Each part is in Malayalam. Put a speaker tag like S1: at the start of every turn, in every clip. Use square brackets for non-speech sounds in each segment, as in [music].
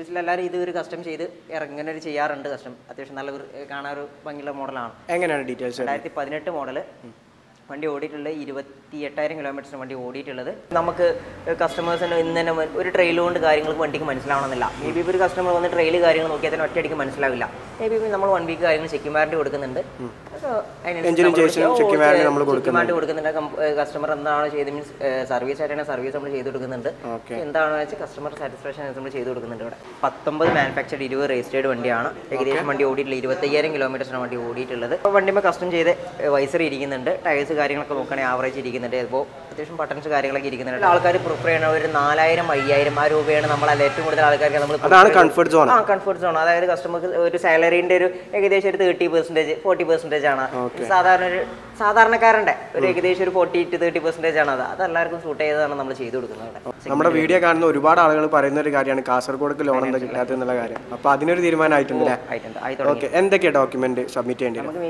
S1: ഓഫീസിൽ എല്ലാവരും ഇത് ഒരു കസ്റ്റം ചെയ്ത് ഇങ്ങനെ ഒരു ചെയ്യാറുണ്ട് കസ്റ്റം അത്യാവശ്യം നല്ല കാണാൻ ഒരു ഭംഗിയുള്ള മോഡലാണ്.
S2: എങ്ങനെയാണ് ഡീറ്റെയിൽസ്
S1: രണ്ടായിരത്തി പതിനെട്ട് മോഡൽ വണ്ടി ഓടിയിട്ടുള്ളത് ഇരുപത്തി എട്ടായിരം കിലോമീറ്ററിന് വണ്ടി ഓടിയിട്ടുള്ളത്. നമുക്ക് കസ്റ്റമേഴ്സിന് ഇന്ന് തന്നെ ഒരു ട്രെയിൽ കൊണ്ട് കാര്യങ്ങൾക്ക് വണ്ടിക്ക് മനസ്സിലാവണമെന്നില്ല. മേ ബി ഒരു കസ്റ്റമർ വന്ന് ട്രെയിൽ കാര്യങ്ങൾ നോക്കിയാൽ തന്നെ ഒറ്റയടിക്ക് മനസ്സിലാവില്ല. മേ ബി നമ്മൾ വൺ വീക്ക് കാര്യങ്ങൾ ചെക്കിംഗ് വാറണ്ടി കൊടുക്കുന്നുണ്ട്.
S2: ശേഷം checking warranty നമ്മൾ
S1: കൊടുക്കുന്നുണ്ട്. കൊടുക്കുന്നുണ്ട്. കസ്റ്റമർ എന്താണ് ചെയ്ത് മീൻസ് സർവീസ് ആയിട്ടാണ് സർവീസ് നമ്മൾ ചെയ്ത് കൊടുക്കുന്നുണ്ട്. എന്താണെന്ന് വെച്ചാൽ കസ്റ്റമർ സാറ്റിസ്ഫാക്ഷൻ നമ്മൾ ചെയ്ത് കൊടുക്കുന്നുണ്ട് ഇവിടെ. പത്തൊമ്പത് മാനുഫാക്ചർഡ് ഇരുപത് രജിസ്റ്റേർഡ് വണ്ടിയാണ്. ഏകദേശം വണ്ടി ഓടിയിട്ടുള്ള ഇരുപത്തയ്യായിരം കിലോമീറ്റർ വണ്ടി ഓടിയിട്ടുള്ളത്. വണ്ടിമേ കസ്റ്റം ചെയ്ത് വൈസർ ഇരിക്കുന്നുണ്ട്. ടയേഴ്സ് കാര്യങ്ങളൊക്കെ നോക്കുകയാണെങ്കിൽ ആവറേജ് ഇരിക്കുന്നുണ്ട്. ഇപ്പോൾ അത്യാവശ്യം ബട്ടൺസ് കാര്യങ്ങളൊക്കെ ഇരിക്കുന്നുണ്ട്. ആൾക്കാർ പ്രിഫർ ചെയ്യണ ഒരു നാലായിരം അയ്യായിരം ആ രൂപയാണ് നമ്മളല്ല ഏറ്റവും കൂടുതൽ ആൾക്കാർക്ക് നമ്മൾ
S2: അതാണ് കംഫർട്ട് സോൺ
S1: ആ കംഫർട്ട് സോൺ അതായത് കസ്റ്റമർക്ക് ഒരു സാലറിന്റെ ഒരു ഏകദേശം ഒരു തേർട്ടി പെർസെന്റേജ് ഫോർട്ടി പെർസെന്റേജ് ആണ് സാധാരണ ഒരു സാധാരണക്കാരന്റെ ഒരു ഏകദേശം ഒരു ഫോർട്ടി ടു തേർട്ടി പെർസെന്റേജ് ആണ് അത്. അത് എല്ലാവർക്കും സൂട്ട് ചെയ്തതാണ് നമ്മൾ ചെയ്തു കൊടുക്കുന്നത്
S2: നമ്മുടെ വീഡിയോ കാണുന്ന ഒരുപാട് ആളുകൾ പറയുന്ന ഒരു കാര്യമാണ് കാസർഗോഡ്ക്ക് ലോൺ എന്താ കിട്ടാത്ത എന്നുള്ള കാര്യം. അപ്പൊ അതിനൊരു തീരുമാനം
S1: ആയിട്ടുണ്ട്.
S2: ഓക്കെ. എന്തൊക്കെയാ ഡോക്യുമെന്റ് സബ്മിറ്റ് ചെയ്യേണ്ടത്?
S1: നമുക്ക്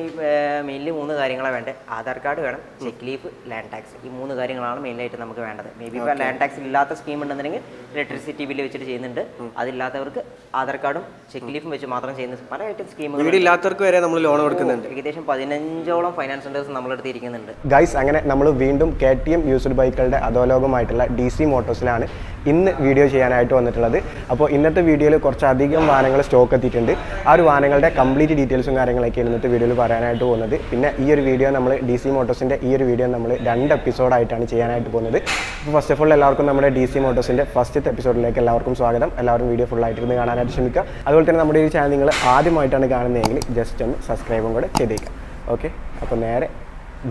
S1: മെയിൻലി മൂന്ന് കാര്യങ്ങളാണ് വേണ്ടത്. ആധാർ കാർഡ് വേണം ചെക്ക് ലീഫ് ലാൻഡ് ടാക്സ് ഈ മൂന്ന് കാര്യങ്ങളാണ് മെയിനായിട്ട് നമുക്ക് വേണ്ടത്. മേ ബി ഇപ്പോൾ ലാൻഡ് ടാക്സ് ഇല്ലാത്ത സ്കീം ഉണ്ടെന്നുണ്ടെങ്കിൽ ഇലക്ട്രിസിറ്റി ബില്ല് വെച്ചിട്ട് ചെയ്യുന്നുണ്ട്. അതില്ലാത്തവർക്ക് ആധാർ കാർഡും ചെക്ക് ലീഫും വെച്ച് മാത്രം ചെയ്യുന്ന പല ഐറ്റം സ്കീമുകൾ
S2: വീടില്ലാത്തവർക്ക് വരെ നമ്മൾ ലോൺ കൊടുക്കുന്നുണ്ട്.
S1: ഏകദേശം പതിനഞ്ചോളം ഫൈനാൻസ് സെന്റേഴ്സ് നമ്മളെടുത്ത് ഇരിക്കുന്നുണ്ട്.
S2: ഗൈസ് അങ്ങനെ നമ്മൾ വീണ്ടും കെ ടി എം യൂസ്ഡ് ബൈക്കുകളുടെ അധോലോകമായിട്ടുള്ള ഡി സി മോട്ടോഴ്സിലാണ് ഇന്ന് വീഡിയോ ചെയ്യാനായിട്ട് വന്നിട്ടുള്ളത്. അപ്പോൾ ഇന്നത്തെ വീഡിയോയിൽ കുറച്ചധികം വാഹനങ്ങൾ സ്റ്റോക്ക് എത്തിയിട്ടുണ്ട്. ആ ഒരു വാഹനങ്ങളുടെ കംപ്ലീറ്റ് ഡീറ്റെയിൽസും കാര്യങ്ങളൊക്കെ ഇന്നത്തെ വീഡിയോയിൽ പറയാനായിട്ട് പോകുന്നത്. പിന്നെ ഈ ഒരു വീഡിയോ നമ്മൾ ഡി സി മോട്ടോഴ്സിന്റെ ഈ ഒരു വീഡിയോ നമ്മൾ രണ്ട് എപ്പിസോഡായിട്ടാണ് ചെയ്യാനായിട്ട് പോകുന്നത്. അപ്പോൾ ഫസ്റ്റ് ഓഫ് ഓൾ എല്ലാവർക്കും നമ്മുടെ ഡി സി മോട്ടോഴ്സിന്റെ ഫസ്റ്റത്തെ എപ്പിസോഡിലേക്ക് എല്ലാവർക്കും സ്വാഗതം. എല്ലാവരും വീഡിയോ ഫുൾ ആയിട്ട് ഇരുന്ന് കാണാനായിട്ട് ശ്രമിക്കുക. അതുപോലെ തന്നെ നമ്മുടെ ഈ ചാനൽ നിങ്ങൾ ആദ്യമായിട്ടാണ് കാണുന്നതെങ്കിൽ ജസ്റ്റ് ഒന്ന് സബ്സ്ക്രൈബും കൂടെ ചെയ്തേക്കാം ഓക്കെ അപ്പോൾ നേരെ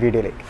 S2: വീഡിയോയിലേക്ക്.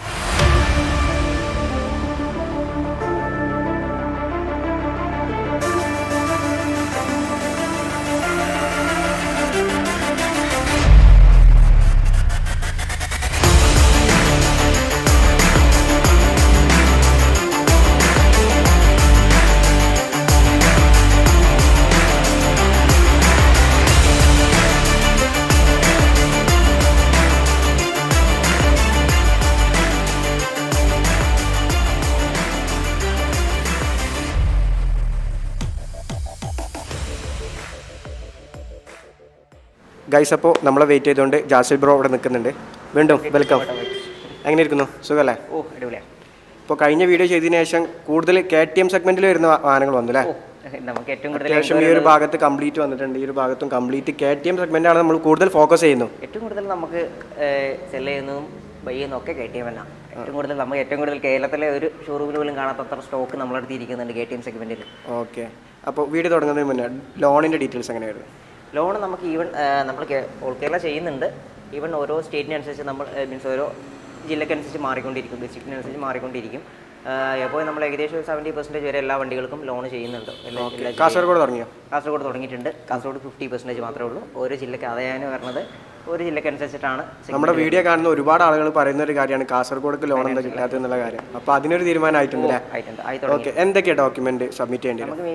S2: ഗൈസ് അപ്പോൾ നമ്മളെ വെയിറ്റ് ചെയ്തുകൊണ്ട് ജാസിൽ ബ്രോ അവിടെ നിൽക്കുന്നുണ്ട് വീണ്ടും വെൽക്കം എങ്ങനെ ഇരിക്കുന്നു സുഖമല്ലേ
S1: ഓ അടിപൊളിയാണ്
S2: ഇപ്പോൾ കഴിഞ്ഞ വീഡിയോ ചെയ്തതിന് ശേഷം കൂടുതൽ കെ ടി എം സെഗ്മെന്റിൽ വരുന്ന വാഹനങ്ങൾ വന്നു അല്ലേ?
S1: നമുക്ക് ഏറ്റവും കൂടുതൽ
S2: അത്യാവശ്യം ഈ ഒരു ഭാഗത്ത് കംപ്ലീറ്റ് വന്നിട്ടുണ്ട്. ഈ ഒരു ഭാഗത്തും കംപ്ലീറ്റ് കെ ടി എം സെഗ്മെന്റാണ് നമ്മൾ കൂടുതൽ ഫോക്കസ് ചെയ്യുന്നത്
S1: ഏറ്റവും കൂടുതൽ നമുക്ക് സെൽ ചെയ്യുന്നതും ബൈ ചെയ്യുന്നതും ഒക്കെ കെ ടി എം എന്നാണ് ഏറ്റവും കൂടുതൽ നമുക്ക് ഏറ്റവും കൂടുതൽ കേരളത്തിലെ ഒരു ഷോറൂമിൽ പോലും കാണാത്തത്ര സ്റ്റോക്ക് നമ്മളടുത്ത് ഇരിക്കുന്നുണ്ട് കെ ടി എം സെഗ്മെന്റിൽ
S2: ഓക്കെ അപ്പോൾ വീഡിയോ തുടങ്ങുന്നതിന് മുന്നേ ലോണിന്റെ ഡീറ്റെയിൽസ് എങ്ങനെയായിരുന്നു?
S1: ലോൺ നമുക്ക് ഈവൻ നമ്മൾ ഓൾ കേരള ചെയ്യുന്നുണ്ട്. ഈവൻ ഓരോ സ്റ്റേറ്റിനനുസരിച്ച് നമ്മൾ മീൻസ് ഓരോ ജില്ലക്കനുസരിച്ച് മാറിക്കൊണ്ടിരിക്കും ഡിസ്ട്രിക്റ്റിനനുസരിച്ച് മാറിക്കൊണ്ടിരിക്കും. എപ്പോൾ നമ്മൾ ഏകദേശം ഒരു സെവന്റി പെർസെന്റേജ് വരെ എല്ലാ വണ്ടികൾക്കും ലോൺ ചെയ്യുന്നുണ്ട്.
S2: കാസർഗോഡ് തുടങ്ങിയോ?
S1: കാസർഗോഡ് തുടങ്ങിയിട്ടുണ്ട്. കാസർഗോഡ് ഫിഫ്റ്റി പെർസെന്റേജ് മാത്രമേ ഉള്ളൂ. ഓരോ ജില്ലയ്ക്ക് അതായത് വരുന്നത് ഒരു ജില്ലക്കനുസരിച്ചിട്ടാണ്
S2: നമ്മുടെ വീഡിയോ കാണുന്ന ഒരുപാട് ആളുകൾ പറയുന്ന ഒരു കാര്യമാണ് കാസർഗോഡ് ലോൺ എന്താ കിട്ടാത്ത എന്നുള്ള കാര്യം. അപ്പോൾ അതിനൊരു
S1: തീരുമാനമായിട്ടുണ്ട്
S2: ഓക്കെ. എന്തൊക്കെ ഡോക്യുമെന്റ് സബ്മിറ്റ് ചെയ്യേണ്ടത്
S1: നമുക്ക്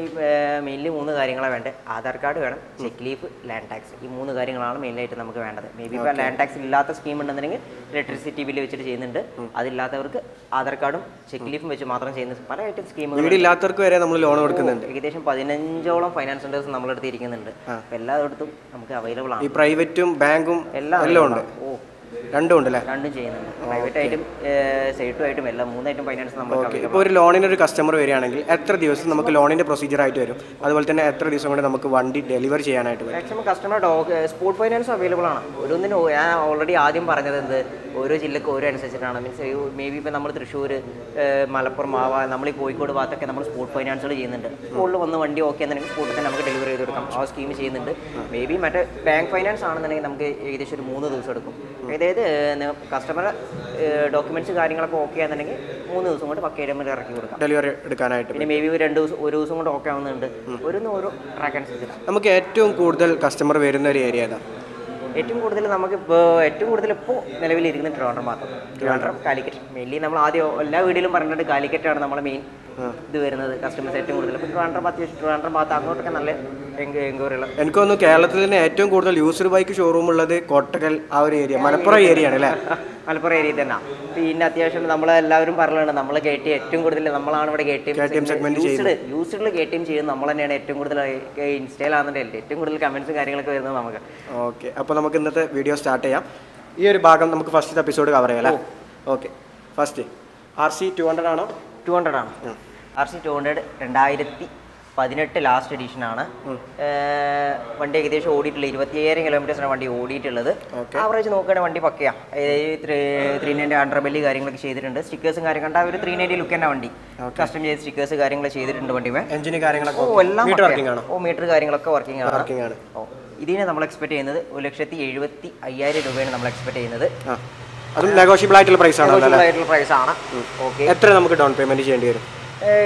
S1: മെയിൻലി മൂന്ന് കാര്യങ്ങളാണ് വേണ്ടത്. ആധാർ കാർഡ് വേണം ചെക്ക് ലീഫ് ലാൻഡ് ടാക്സ് ഈ മൂന്ന് കാര്യങ്ങളാണ് മെയിനായിട്ട് നമുക്ക് വേണ്ടത്. മേ ബി ഇപ്പോൾ ലാൻഡ് ടാക്സ് ഇല്ലാത്ത സ്കീം ഉണ്ടെന്നുണ്ടെങ്കിൽ ഇലക്ട്രിസിറ്റി ബില്ല് വെച്ചിട്ട് ചെയ്യുന്നുണ്ട്. അതില്ലാത്തവർക്ക് ആധാർ കാർഡും ചെക്ക് ലീഫും വെച്ച് മാത്രം ചെയ്യുന്ന പല ഐറ്റം സ്കീമുകൾ
S2: വീടില്ലാത്തവർക്ക് വരെ നമ്മൾ ലോൺ കൊടുക്കുന്നുണ്ട്.
S1: ഏകദേശം പതിനഞ്ചോളം ഫൈനാൻസ് സെന്റേഴ്സ് നമ്മളെടുത്ത് ഇരിക്കുന്നുണ്ട്. അപ്പോൾ എല്ലായിടത്തും നമുക്ക് അവൈലബിൾ ആണ്.
S2: ഈ പ്രൈവറ്റും ബാങ്കും
S1: എല്ലാം
S2: എല്ലാം ഉണ്ട്.
S1: ഓ.
S2: രണ്ടും ഉണ്ടല്ലേ?
S1: രണ്ടും ചെയ്യുന്നുണ്ട്. പ്രൈവറ്റ് ആയിട്ടും സൈറ്റും ആയിട്ടും എല്ലാം മൂന്നായിട്ടും ഫൈനാൻസ് നമുക്ക്
S2: ഇപ്പോൾ ഒരു ലോണിന് ഒരു കസ്റ്റമർ വരികയാണെങ്കിൽ എത്ര ദിവസം നമുക്ക് ലോണിന്റെ പ്രൊസീജിയർ ആയിട്ട് വരും? അതുപോലെ തന്നെ എത്ര ദിവസം കൊണ്ട് നമുക്ക് വണ്ടി ഡെലിവറി ചെയ്യാനായിട്ട്
S1: maximum customer spot sport finance available ആണ്. ഓരോന്നിനും ഞാൻ ഓൾറെഡി ആദ്യം പറഞ്ഞത് എന്ത്? ഓരോ ജില്ലക്ക് ഓരോ അനുസരിച്ചിട്ടാണ്. മീൻസ് മേ ബി ഇപ്പോൾ നമ്മൾ തൃശ്ശൂർ മലപ്പുറം മാവ നമ്മൾ ഈ കോഴിക്കോട് ഭാഗത്തൊക്കെ നമ്മൾ സ്പോർട്ട് ഫൈനാൻസുകൾ ചെയ്യുന്നുണ്ട്. സ്കൂളിൽ വന്ന് വണ്ടി ഓക്കെ എന്നുണ്ടെങ്കിൽ സ്പോട്ടിൽ തന്നെ നമുക്ക് ഡെലിവറി ചെയ്ത് കൊടുക്കാം. ആ സ്കീം ചെയ്യുന്നുണ്ട്. മേ ബി മറ്റേ ബാങ്ക് ഫൈനാൻസ് ആണെന്നുണ്ടെങ്കിൽ നമുക്ക് ഏകദേശം ഒരു മൂന്ന് ദിവസം എടുക്കും. അതായത് കസ്റ്റമർ ഡോക്യുമെന്റ്സ് കാര്യങ്ങളൊക്കെ ഓക്കെ ആണെന്നുണ്ടെങ്കിൽ മൂന്ന് ദിവസം കൊണ്ട് പക്ക ഏരിയ ഇറക്കി കൊടുക്കാം.
S2: ഡെലിവറി എടുക്കാനായിട്ട്
S1: പിന്നെ മേ ബി രണ്ട് ദിവസം ഒരു ദിവസം കൊണ്ട് ഓക്കെ ആവുന്നുണ്ട്. ഒരു ഓരോ ട്രാക്ക് അനുസരിച്ച്
S2: നമുക്ക് ഏറ്റവും കൂടുതൽ കസ്റ്റമർ വരുന്ന ഒരു ഏരിയ
S1: ഏറ്റവും കൂടുതൽ നമുക്ക് ഇപ്പോൾ ഏറ്റവും കൂടുതൽ ഇപ്പോൾ നിലവിലിരിക്കുന്നത് ട്രിവാൻഡ്രം മാത്രം. ട്രിവാൻഡ്രം. കാലിക്കറ്റ്. മെയിൻലി നമ്മൾ ആദ്യം എല്ലാ വീഡിയോയിലും പറഞ്ഞിട്ടുണ്ട് കാലിക്കറ്റാണ് നമ്മൾ മെയിൻ ഇത് വരുന്നത് കസ്റ്റമേഴ്സ് ഏറ്റവും കൂടുതൽ. ഇപ്പോൾ ട്രിവാൻഡ്രം അത്യാവശ്യം ട്രിവാൻഡ്രം ഭാഗത്ത് അങ്ങോട്ടൊക്കെ നല്ല എൻക്വയറികൾ
S2: എനിക്ക് തോന്നുന്നു കേരളത്തിൽ തന്നെ ഏറ്റവും കൂടുതൽ യൂസർ ബൈക്ക് ഷോറൂം ഉള്ളത് കോട്ടക്കൽ ആ ഒരു ഏരിയ മലപ്പുറം ഏരിയ ആണ് അല്ലേ? [laughs]
S1: മലപ്പുറം ഏരിയ തന്നെ. പിന്നെ അത്യാവശ്യം നമ്മൾ എല്ലാവരും പറയുന്നത് നമ്മൾ കെ ടി ഏറ്റവും കൂടുതൽ നമ്മളാണ് ഇവിടെ കെ ടി യൂസ്ഡ് യൂസ്ഡിൽ കെ ടി എം ചെയ്യുന്നത്. നമ്മൾ തന്നെയാണ് ഏറ്റവും കൂടുതൽ ഇൻസ്റ്റയിലാണെന്നുണ്ടെങ്കിൽ ഏറ്റവും കൂടുതൽ കമന്റ്സും കാര്യങ്ങളൊക്കെ വരുന്നത് നമുക്ക്.
S2: ഓക്കെ അപ്പോൾ നമുക്ക് ഇന്നത്തെ വീഡിയോ സ്റ്റാർട്ട് ചെയ്യാം. ഈ ഒരു ഭാഗം നമുക്ക് ഫസ്റ്റ് എപ്പിസോഡ് കവർ ചെയ്യാം അല്ലേ? Okay first R C two hundred ആണോ?
S1: ടു ഹൺഡ്രഡ് ആണ്. ആർ സി ടു ഹൺഡ്രഡ് രണ്ടായിരത്തി പതിനെട്ട് ലാസ്റ്റ് എഡിഷൻ ആണ്. വണ്ടി ഏകദേശം ഓടിയിട്ടുള്ള ഇരുപത്തി അയ്യായിരം കിലോമീറ്റേഴ്സാണ് വണ്ടി ഓടിയിട്ടുള്ളത്. ആവറേജ് നോക്കുകയാണെങ്കിൽ വണ്ടി പക്കയാ. ത്രീ നയന്റി അണ്ടർ ബെല്ലി കാര്യങ്ങളൊക്കെ ചെയ്തിട്ടുണ്ട്. സ്റ്റിക്കേഴ്സും കാര്യം കണ്ട ഒരു ത്രീ നയന്റി ലുക്ക് തന്നെ വണ്ടി. കസ്റ്റം ചെയ്ത് സ്റ്റിക്കേഴ്സ് കാര്യങ്ങൾ ചെയ്തിട്ടുണ്ട് വണ്ടിമേ
S2: എഞ്ചിന് കാര്യങ്ങളൊക്കെ
S1: എല്ലാം
S2: വർക്കിംഗ് ആണോ.
S1: ഓ മീറ്റർ കാര്യങ്ങളൊക്കെ വർക്കിംഗ് ആണ്. ഇതിനെ നമ്മൾ എക്സ്പെക്ട് ചെയ്യുന്നത് ഒരു ലക്ഷത്തി എഴുപത്തി അയ്യായിരം രൂപയാണ് നമ്മൾ എക്സ്പെക്ട് ചെയ്യുന്നത്.
S2: അതും നെഗോഷ്യബിൾ ആയിട്ടുള്ള പ്രൈസ് ആണ്
S1: പ്രൈസ് ആണ്. ഓക്കെ
S2: എത്ര നമുക്ക് ഡൗൺ പേയ്മെന്റ് ചെയ്യേണ്ടി വരും?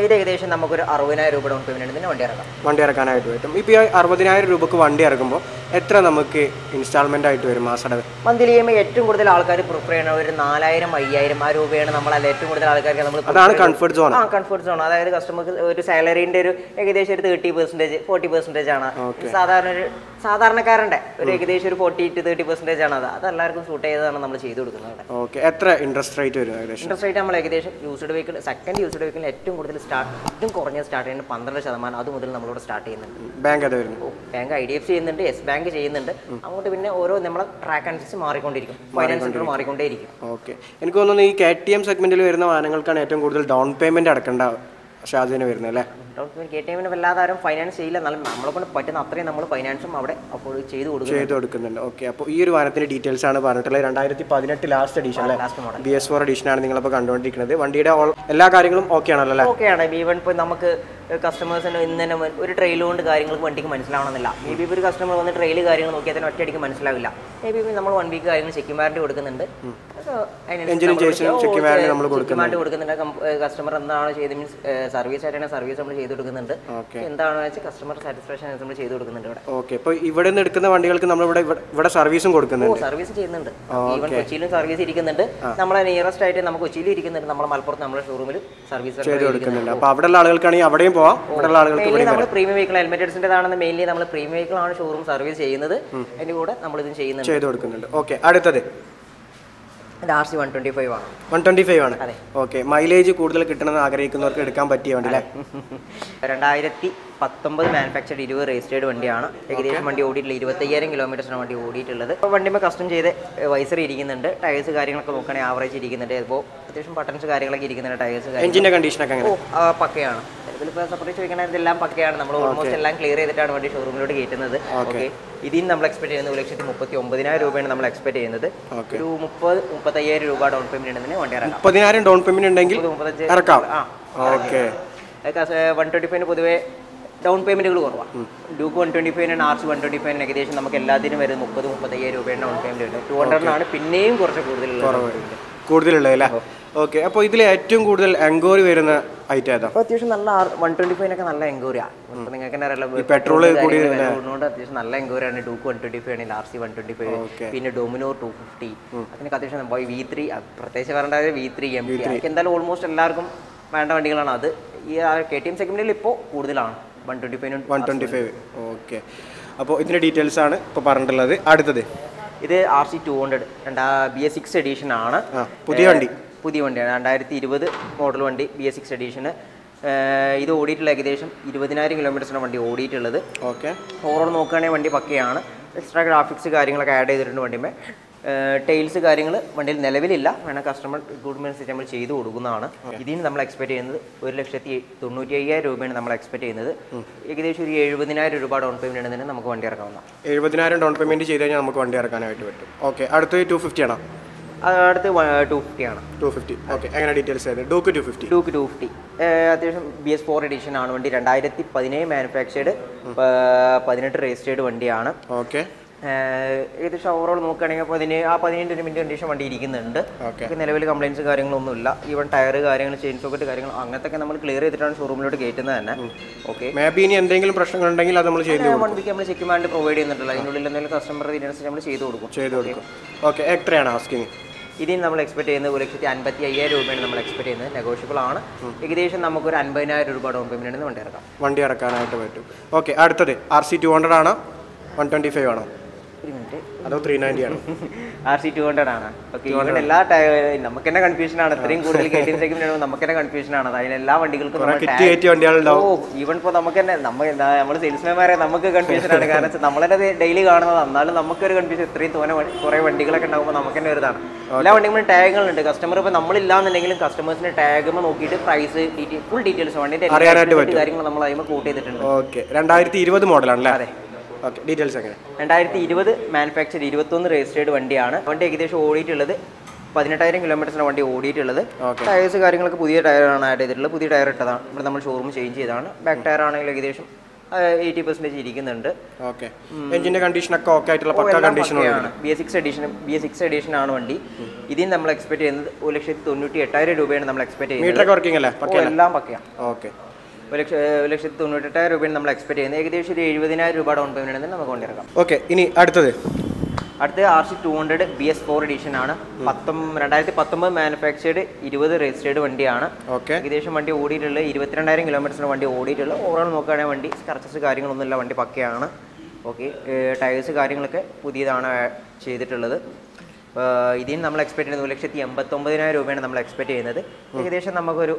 S1: ഇത് ഏകദേശം നമുക്ക് ഒരു അറുപതിനായിരം രൂപ ഡൗൺ പേയ്മെന്റ് വണ്ടി ഇറക്കാം.
S2: വണ്ടി ഇറക്കാനായിട്ട് പറ്റും. ഇപ്പോൾ ഈ അറുപതിനായിരം രൂപക്ക് വണ്ടി ഇറക്കുമ്പോൾ എത്ര നമുക്ക് ഇൻസ്റ്റാൾമെന്റ് ആയിട്ട് വരും മാസടവ്
S1: മന്ത്ലി ഇ എം ഐ ഏറ്റവും കൂടുതൽ ആൾക്കാർ പ്രിഫർ ചെയ്യുന്ന ഒരു നാലായിരം അയ്യായിരം ആ രൂപയാണ് നമ്മളല്ല ഏറ്റവും കൂടുതൽ ആൾക്കാർക്ക് നമ്മൾ
S2: അതാണ് കംഫർട്ട് സോൺ
S1: ആ കംഫർട്ട് സോൺ അതായത് കസ്റ്റമർക്ക് ഒരു സാലറിന്റെ ഒരു ഏകദേശം ഒരു തേർട്ടി പെർസെന്റേജ് ഫോർട്ടി പെർസെന്റേജ് ആണ്. സാധാരണ ഒരു സാധാരണക്കാരന്റെ ഒരു ഏകദേശം ഒരു ഫോർട്ടി ടു തേർട്ടി പെർസെന്റേജ് ആണ് അത്. അത് എല്ലാവർക്കും സൂട്ട് ചെയ്തതാണ് നമ്മൾ ചെയ്തു കൊടുക്കുന്നത്
S2: ഓക്കെ എത്ര ഇൻട്രസ്റ്റ് റേറ്റ് വരും ഏകദേശം?
S1: ഇൻട്രസ്റ്റ് റേറ്റ് നമ്മൾ ഏകദേശം used vehicle second used vehicle ഏറ്റവും കൂടുതൽ സ്റ്റാർട്ട് ഏറ്റവും കുറഞ്ഞ സ്റ്റാർട്ട് ചെയ്യുന്നത് പന്ത്രണ്ട് ശതമാനം അത് മുതൽ നമ്മളിവിടെ സ്റ്റാർട്ട് ചെയ്യുന്നുണ്ട്.
S2: ബാങ്ക് അത് വരുന്നു?
S1: Bank I D F C ചെയ്യുന്നുണ്ട് യെസ് ബാങ്ക് ചെയ്യുന്നുണ്ട്. അങ്ങോട്ട് പിന്നെ ഓരോ നമ്മളെ ട്രാക്ക് അനുസരിച്ച് മാറിക്കൊണ്ടിരിക്കും. ഫൈനാൻസ് മാറിക്കൊണ്ടേയിരിക്കും.
S2: ഓക്കെ. എനിക്ക് തോന്നുന്നു ഈ കെ ടി എം സെഗ്മെന്റിൽ വരുന്ന വാഹനങ്ങൾക്കാണ് ഏറ്റവും കൂടുതൽ ഡൗൺ പേയ്മെന്റ് അടക്കേണ്ട ഷാദിന് വരുന്നത് അല്ലേ?
S1: കെ ടി എമ്മിന് വല്ലാതെ ആരും ഫൈനാൻസ് ചെയ്യില്ല. എന്നാലും നമ്മളെ കൊണ്ട് പറ്റുന്ന അത്രയും നമ്മൾ ഫൈനാൻസും അവിടെ അപ്പോൾ ചെയ്ത് കൊടുക്കും
S2: ചെയ്ത് കൊടുക്കുന്നുണ്ട്. ഓക്കെ. അപ്പോൾ ഈ ഒരു വാഹനത്തിന്റെ ഡീറ്റെയിൽസ് ആണ് പറഞ്ഞിട്ടുള്ളത്. രണ്ടായിരത്തി പതിനെട്ട് ലാസ്റ്റ് എഡിഷൻ അല്ലേ ബി എസ് ഫോർ എഡീഷൻ ആണ് നിങ്ങളിപ്പോൾ കണ്ടുകൊണ്ടിരിക്കുന്നത്. വണ്ടിയുടെ എല്ലാ കാര്യങ്ങളും ഓക്കെ ആണല്ലോ അല്ലേ?
S1: ബി വൺ ഇപ്പോൾ നമുക്ക് കസ്റ്റമേഴ്സിന് ഇന്ന് തന്നെ ഒരു ട്രെയിൽ കൊണ്ട് കാര്യങ്ങൾ വണ്ടിക്ക് മനസ്സിലാവണമെന്നില്ല. മേ ബി ഒരു കസ്റ്റമർ വന്ന് ട്രെയിൽ കാര്യങ്ങൾ നോക്കിയാൽ തന്നെ ഒറ്റയടിക്ക് മനസ്സിലാവില്ല. മേ ബി നമ്മൾ വൺ വീക്ക് കാര്യങ്ങൾ ചെക്കിംഗ് വാറണ്ടി കൊടുക്കുന്നുണ്ട്. ചെക്കിംഗ് കൊടുക്കുന്നുണ്ട്. കസ്റ്റമർ എന്താണ് ചെയ്ത് മീൻസ് സർവീസ് ആയിട്ടാണ് സർവീസ് നമ്മൾ ചെയ്ത് കൊടുക്കുന്നുണ്ട്.
S2: എന്താണോ
S1: എന്താണെന്ന് വെച്ചാൽ കസ്റ്റമർ സാറ്റിസ്ഫാക്ഷൻ നമ്മൾ ചെയ്ത് കൊടുക്കുന്നുണ്ട് ഇവിടെ.
S2: ഓക്കെ ഇപ്പോൾ ഇവിടെ നിന്ന് എടുക്കുന്ന വണ്ടികൾക്ക് നമ്മൾ ഇവിടെ ഇവിടെ സർവീസും കൊടുക്കുന്നുണ്ട്.
S1: സർവീസ് ചെയ്യുന്നുണ്ട്. ഈവൻ കൊച്ചിയിലും സർവീസ് ഇരിക്കുന്നുണ്ട്. നമ്മളെ നിയറസ്റ്റ് ആയിട്ട് നമുക്ക് കൊച്ചിയിൽ ഇരിക്കുന്നുണ്ട്. നമ്മൾ മലപ്പുറത്ത് നമ്മുടെ ഷോറൂമിൽ സർവീസ്
S2: ചെയ്ത് കൊടുക്കുന്നുണ്ട്. അപ്പോൾ അവിടെയുള്ള ആളുകൾക്കാണെങ്കിൽ അവിടെയും പോവാം. ഇവിടെയുള്ള ആളുകൾക്ക്
S1: മെയിൻലി നമ്മൾ പ്രീമിയം വെഹിക്കിൾ ഹെൽമെറ്റഡ്സിന്റെതാണെന്ന് മെയിൻലി നമ്മൾ പ്രീമിയം വെഹിക്കിൾ ആണ് ഷോറൂം സർവീസ് ചെയ്യുന്നത്. അതിന്റെ കൂടെ നമ്മൾ ഇതും ചെയ്യുന്നുണ്ട്.
S2: ചെയ്ത് കൊടുക്കുന്നുണ്ട്. ഓക്കെ അടുത്തത്.
S1: ഇത് R C one twenty five ആണ്.
S2: വൺ ട്വന്റി ഫൈവ് ആണ്.
S1: അതെ.
S2: ഓക്കെ മൈലേജ് കൂടുതൽ കിട്ടണമെന്ന് ആഗ്രഹിക്കുന്നവർക്ക് എടുക്കാൻ പറ്റിയ വണ്ടി അല്ലേ? [laughs]
S1: രണ്ടായിരത്തി പത്തൊമ്പത് മാനുഫാക്ചർഡ് ഇരുപത് രജിസ്റ്റേർഡ് വണ്ടിയാണ്. ഏകദേശം വണ്ടി ഓടിയിട്ടുള്ള ഇരുപത്തയ്യായിരം കിലോമീറ്ററാണ് വണ്ടി ഓടിയിട്ടുള്ളത്. ഇപ്പോൾ വണ്ടിമേ കസ്റ്റം ചെയ്ത് വൈസർ ഇരിക്കുന്നുണ്ട്. ടയേഴ്സ് കാര്യങ്ങളൊക്കെ നോക്കുകയാണെങ്കിൽ ആവറേജ് ഇരിക്കുന്നുണ്ട്. ഇപ്പോൾ അത്യാവശ്യം ബട്ടൺസ് കാര്യങ്ങളൊക്കെ ഇരിക്കുന്നുണ്ട് ടയേഴ്സ്
S2: എഞ്ചിന്റെ കണ്ടീഷനൊക്കെ
S1: പക്കയാണ്. ഇതിലിപ്പോൾ സെപ്പറേറ്റ് ചോദിക്കണ ഇതെല്ലാം പക്കയാണ്. നമ്മൾ ഓൾമോസ്റ്റ് എല്ലാം ക്ലിയർ ചെയ്തിട്ടാണ് വണ്ടി ഷോറൂമിലോട്ട് കയറ്റുന്നത് ഓക്കെ ഇതിന് നമ്മൾ എക്സ്പെക്ട് ചെയ്യുന്നത് ഒരു ലക്ഷത്തി മുപ്പത്തി ഒമ്പതിനായിരം രൂപയാണ് നമ്മൾ എക്സ്പെക്ട് ചെയ്യുന്നത്. ഒരു മുപ്പത് മുപ്പത്തയ്യായിരം രൂപ ഡൗൺ പേയ്മെന്റ് ഉണ്ടെങ്കിൽ വണ്ടി ഇറക്കാം
S2: മുപ്പതിനായിരം ഡൗൺ പേയ്മെന്റ് ഉണ്ടെങ്കിൽ ഇറക്കാം. ഓക്കെ
S1: വൺ ട്വന്റി ഫൈവിന് പൊതുവേ ഡൗൺ പേയ്മെന്റുകൾ കുറവാണ് ഡ്യൂക്ക് വൺ ട്വന്റി ഫൈവിന് ആർ സി വൺ ട്വന്റി ഫൈവിന് ഏകദേശം നമുക്ക് എല്ലാത്തിനും വരുന്നത് മുപ്പത് മുപ്പത്തയ്യായിരം രൂപയുടെ ഡൗൺ പേയ്മെന്റ് ഉണ്ട് ടു ഹൺഡ്രഡിനാണ് പിന്നെയും കുറച്ച് കൂടുതൽ
S2: കൂടുതലുള്ളത് അല്ലേ? ഓക്കെ അപ്പോൾ ഇതിൽ ഏറ്റവും കൂടുതൽ എൻക്വയറി വരുന്ന ഐറ്റം ഏതാ?
S1: അപ്പോൾ അത്യാവശ്യം നല്ല വൺ ട്വന്റി ഫൈവിനൊക്കെ നല്ല എൻക്വയറിയാണ് നിങ്ങൾക്ക് തന്നെ അറിയാലോ
S2: പെട്രോൾ കൂടി
S1: കൊണ്ട് അത്യാവശ്യം നല്ല എൻക്വയറിയാണ്. ഡൂക്ക് വൺ ട്വന്റി ഫൈവ് ആണെങ്കിൽ R C one twenty five പിന്നെ ഡൊമിനോർ ടു ഫിഫ്റ്റി അതിനൊക്കെ അത്യാവശ്യം വി ത്രീ പ്രത്യേകിച്ച് പറയേണ്ട വി ത്രീ എം ടി എന്തായാലും ഓൾമോസ്റ്റ് എല്ലാവർക്കും വേണ്ട വണ്ടികളാണ്. അത് ഈ കെ ടി എം സെഗ്മെന്റിൽ ഇപ്പോൾ കൂടുതലാണ്. വൺ ട്വന്റി ഫൈവിനും
S2: വൺ ട്വന്റി ഫൈവ് ഓക്കെ അപ്പോൾ ഇതിന്റെ ഡീറ്റെയിൽസ് ആണ് ഇപ്പോൾ പറഞ്ഞിട്ടുള്ളത്. അടുത്തത്.
S1: ഇത് ആർ സി ടു ഹൺഡ്രഡ് രണ്ടാ ബി എസ് സിക്സ് എഡീഷൻ ആണ്.
S2: പുതിയ വണ്ടി.
S1: പുതിയ വണ്ടിയാണ്. രണ്ടായിരത്തി ഇരുപത് മോഡൽ വണ്ടി ബി എസ് സിക്സ് എഡീഷന് ഇത് ഓടിയിട്ടുള്ള ഏകദേശം ഇരുപതിനായിരം കിലോമീറ്റേഴ്സാണ് വണ്ടി ഓടിയിട്ടുള്ളത്.
S2: ഓക്കെ.
S1: ഓവറോൾ നോക്കുകയാണെങ്കിൽ വണ്ടി പക്കയാണ്. എക്സ്ട്രാ ഗ്രാഫിക്സ് കാര്യങ്ങളൊക്കെ ആഡ് ചെയ്തിട്ടുണ്ട് വണ്ടിമേ ടൈൽസ് കാര്യങ്ങൾ വണ്ടിയിൽ നിലവിലില്ല. വേണം കസ്റ്റമർ റിക്രൂട്ട്മെന്റ് നമ്മൾ ചെയ്തു കൊടുക്കുന്നതാണ്. ഇതിന് നമ്മൾ എക്സ്പെക്ട് ചെയ്യുന്നത് ഒരു ലക്ഷത്തി തൊണ്ണൂറ്റി അയ്യായിരം രൂപയാണ് നമ്മൾ എക്സ്പെക്ട് ചെയ്യുന്നത്. ഏകദേശം ഒരു എഴുപതിനായിരം രൂപ ഡൗൺ പേയ്മെന്റ് തന്നെ നമുക്ക് വണ്ടി ഇറക്കാവുന്ന
S2: എഴുപതിനായിരം ഡൗൺ പേയ്മെന്റ് ചെയ്ത് കഴിഞ്ഞാൽ നമുക്ക് വണ്ടി ഇറക്കാനായിട്ട് പറ്റും. ഓക്കെ. അടുത്തത് ടു ഫിഫ്റ്റി ആണോ.
S1: അടുത്ത് ടു ഫിഫ്റ്റി ആണ്.
S2: ടു ഫിഫ്റ്റി ഓക്കെ എങ്ങനെ details Duke two fifty
S1: Duke two fifty അത്യാവശ്യം ബി എസ് ഫോർ എഡിഷൻ ആണ് വണ്ടി. രണ്ടായിരത്തി പതിനേഴ് മാനുഫാക്ചേർഡ് പതിനെട്ട് രജിസ്റ്റേർഡ് വണ്ടിയാണ്.
S2: ഓക്കെ
S1: ഏകദേശം ഓവറോൾ നോക്കുകയാണെങ്കിൽ അപ്പോൾ അതിന് ആ പതിനേഴ് മിനിറ്റ് കണ്ടീഷൻ വണ്ടി ഇരിക്കുന്നുണ്ട്.
S2: ഓക്കെ
S1: കംപ്ലയിൻസ് കാര്യങ്ങളൊന്നും ഇല്ല. ഈവൻ ടയർ കാര്യങ്ങൾ ചെയിൻ സോക്കറ്റ് കാര്യങ്ങൾ അങ്ങനത്തെ നമ്മൾ ക്ലിയർ ചെയ്തിട്ടാണ് ഷോറൂമിലോട്ട് കയറ്റുന്നത് തന്നെ. ഓക്കെ
S2: മേ ബി ഇനി എന്തെങ്കിലും പ്രശ്നങ്ങൾ ഉണ്ടെങ്കിൽ അത് നമ്മൾ ചെയ്ത്
S1: വൺ വീക്ക് നമ്മൾ ചെക്ക് മാൻഡ് പ്രൊവൈഡ് ചെയ്യുന്നുണ്ടല്ലോ. അതിനുള്ളിൽ എന്തെങ്കിലും കസ്റ്റമർ ഇതിനനുസരിച്ച് നമ്മൾ ചെയ്ത് കൊടുക്കും.
S2: ചെയ്ത് കൊടുക്കും. ഓക്കെ എത്രയാണ് ആസ്കിങ്
S1: ഇതിന് നമ്മൾ എക്സ്പെക്ട് ചെയ്യുന്നത് ഒരു ലക്ഷത്തി അൻപത്തി അയ്യായിരം രൂപയാണ് നമ്മൾ എക്സ്പെക്ട് ചെയ്യുന്നത്. നെഗോഷ്യബിൾ ആണ്. ഏകദേശം നമുക്ക് ഒരു അൻപതിനായിരം രൂപ ഡൗൺ പേയ്മെന്റ് വണ്ടി ഇറക്കാം
S2: വണ്ടി ഇറക്കാനായിട്ട് പറ്റും. ഓക്കെ അടുത്തത് ആർ സി ടു ഹൺഡ്രഡ് ആണോ. വൺ ട്വന്റി ഫൈവ് ആണോ?
S1: ഒരു മിനിറ്റ്.
S2: അതോ ത്രീ നയന്റി ആണോ? [laughs]
S1: ആർ സി ടു ഹൺഡ്രഡ് ആണ്. ഓക്കെ ഇവിടെ എല്ലാ നമുക്ക് തന്നെ കൺഫ്യൂഷൻ ആണ്. ഇത്രയും കൂടുതൽ [laughs] കെട്ടിൻ സെഗ്മെന്റ് നമുക്ക് തന്നെ കൺഫ്യൂഷൻ ആണ്. അതിന് എല്ലാ വണ്ടികൾക്കും ഓ ഈവൻ ഇപ്പോൾ നമുക്ക് തന്നെ നമ്മൾ നമ്മൾ സെയിൽസ്മാൻമാരെ നമുക്ക് കൺഫ്യൂഷൻ ആണ്. കാരണം നമ്മൾ നമ്മളത് ഡെയിലി കാണുന്നത്. എന്നാലും നമുക്കൊരു കൺഫ്യൂഷൻ ഇത്രയും തോനെ കുറേ വണ്ടികളൊക്കെ ഉണ്ടാകുമ്പോൾ നമുക്ക് തന്നെ ഒരു ഇതാണ്. എല്ലാ വണ്ടികളും ടാഗുകളുണ്ട് കസ്റ്റമർ ഇപ്പോൾ നമ്മളില്ലാന്നുണ്ടെങ്കിലും കസ്റ്റമേഴ്സിന് ടാഗ് നോക്കിയിട്ട് പ്രൈസ് ഫുൾ ഡീറ്റെയിൽസ്
S2: അറിയാനായിട്ട്
S1: കാര്യങ്ങൾ നമ്മൾ അതിന് കൂട്ടി ചെയ്തിട്ടുണ്ട്.
S2: ഓക്കെ. രണ്ടായിരത്തി ഇരുപത് മോഡലാണല്ലേ അതെ. ഓക്കെ ഡീറ്റെയിൽസ് എങ്ങനെ?
S1: രണ്ടായിരത്തി ഇരുപത് മാനുഫാക്ചർ ഇരുപത്തൊന്ന് രജിസ്റ്റേർഡ് വണ്ടിയാണ്. വണ്ടി ഏകദേശം ഓടിയിട്ടുള്ളത്. പതിനെട്ടായിരം കിലോമീറ്ററിന് വണ്ടി ഓടിയിട്ടുള്ളത്. ടയേഴ്സ് കാര്യങ്ങളൊക്കെ പുതിയ ടയറാണ് ആഡ് ചെയ്തിട്ടുള്ളത്. പുതിയ ടയർ ഇട്ടതാണ്. ഇവിടെ നമ്മൾ ഷോറൂം ചേഞ്ച് ചെയ്തതാണ്. ബാക്ക് ടയർ ആണെങ്കിൽ ഏകദേശം എയ്റ്റി പെർസെന്റേജ് ഇരിക്കുന്നുണ്ട്.
S2: ഓക്കെ എഞ്ചിന്റെ കണ്ടീഷനൊക്കെ ഓക്കെ ആയിട്ടുള്ള പക്ക condition
S1: B S six edition B S six edition ആണ് വണ്ടി. ഇതിന് നമ്മൾ എക്സ്പെക്ട് ചെയ്യുന്നത് ഒരു ലക്ഷത്തി തൊണ്ണൂറ്റി എട്ടായിരം രൂപയാണ് നമ്മൾ എക്സ്പെക്ട് ചെയ്യുന്നത്.
S2: മീറ്റർ ഒക്കെ വർക്കിംഗ് അല്ലേ?
S1: എല്ലാം പക്കയാണ്.
S2: ഓക്കെ
S1: ഒരു ലക്ഷ ഒരു ലക്ഷത്തി തൊണ്ണൂറ്റെട്ടായിരം രൂപയാണ് നമ്മൾ എക്സ്പെക്ട് ചെയ്യുന്നത്. ഏകദേശം ഒരു എഴുപതിനായിരം രൂപ ഡൗൺ പേയ്മെന്റ് നമുക്ക് കൊണ്ടിറക്കാം
S2: ഓക്കെ ഇനി അടുത്തത്.
S1: അടുത്ത R C two hundred B S four edition ആണ്. പത്തൊമ്പ രണ്ടായിരത്തി പത്തൊമ്പത് മാനുഫാക്ചേർഡ് ഇരുപത് രജിസ്റ്റേർഡ് വണ്ടിയാണ്.
S2: ഓക്കെ
S1: ഏകദേശം വണ്ടി ഓടിയിട്ടുള്ളത് ഇരുപത്തിരണ്ടായിരം കിലോമീറ്ററിന് വണ്ടി ഓടിയിട്ടുള്ള ഓവറോൾ നോക്കുകയാണെങ്കിൽ വണ്ടി സ്ക്രച്ചസ് കാര്യങ്ങളൊന്നുമില്ല വണ്ടി പക്കയാണ്. ഓക്കെ ടയേഴ്സ് കാര്യങ്ങളൊക്കെ പുതിയതാണ് ചെയ്തിട്ടുള്ളത്. ഇതിന് നമ്മൾ എക്സ്പെക്ട് ചെയ്യുന്നത് ഒരു ലക്ഷത്തി എൺപത്തൊമ്പതിനായിരം രൂപയാണ് നമ്മൾ എക്സ്പെക്ട് ചെയ്യുന്നത്. ഏകദേശം നമുക്കൊരു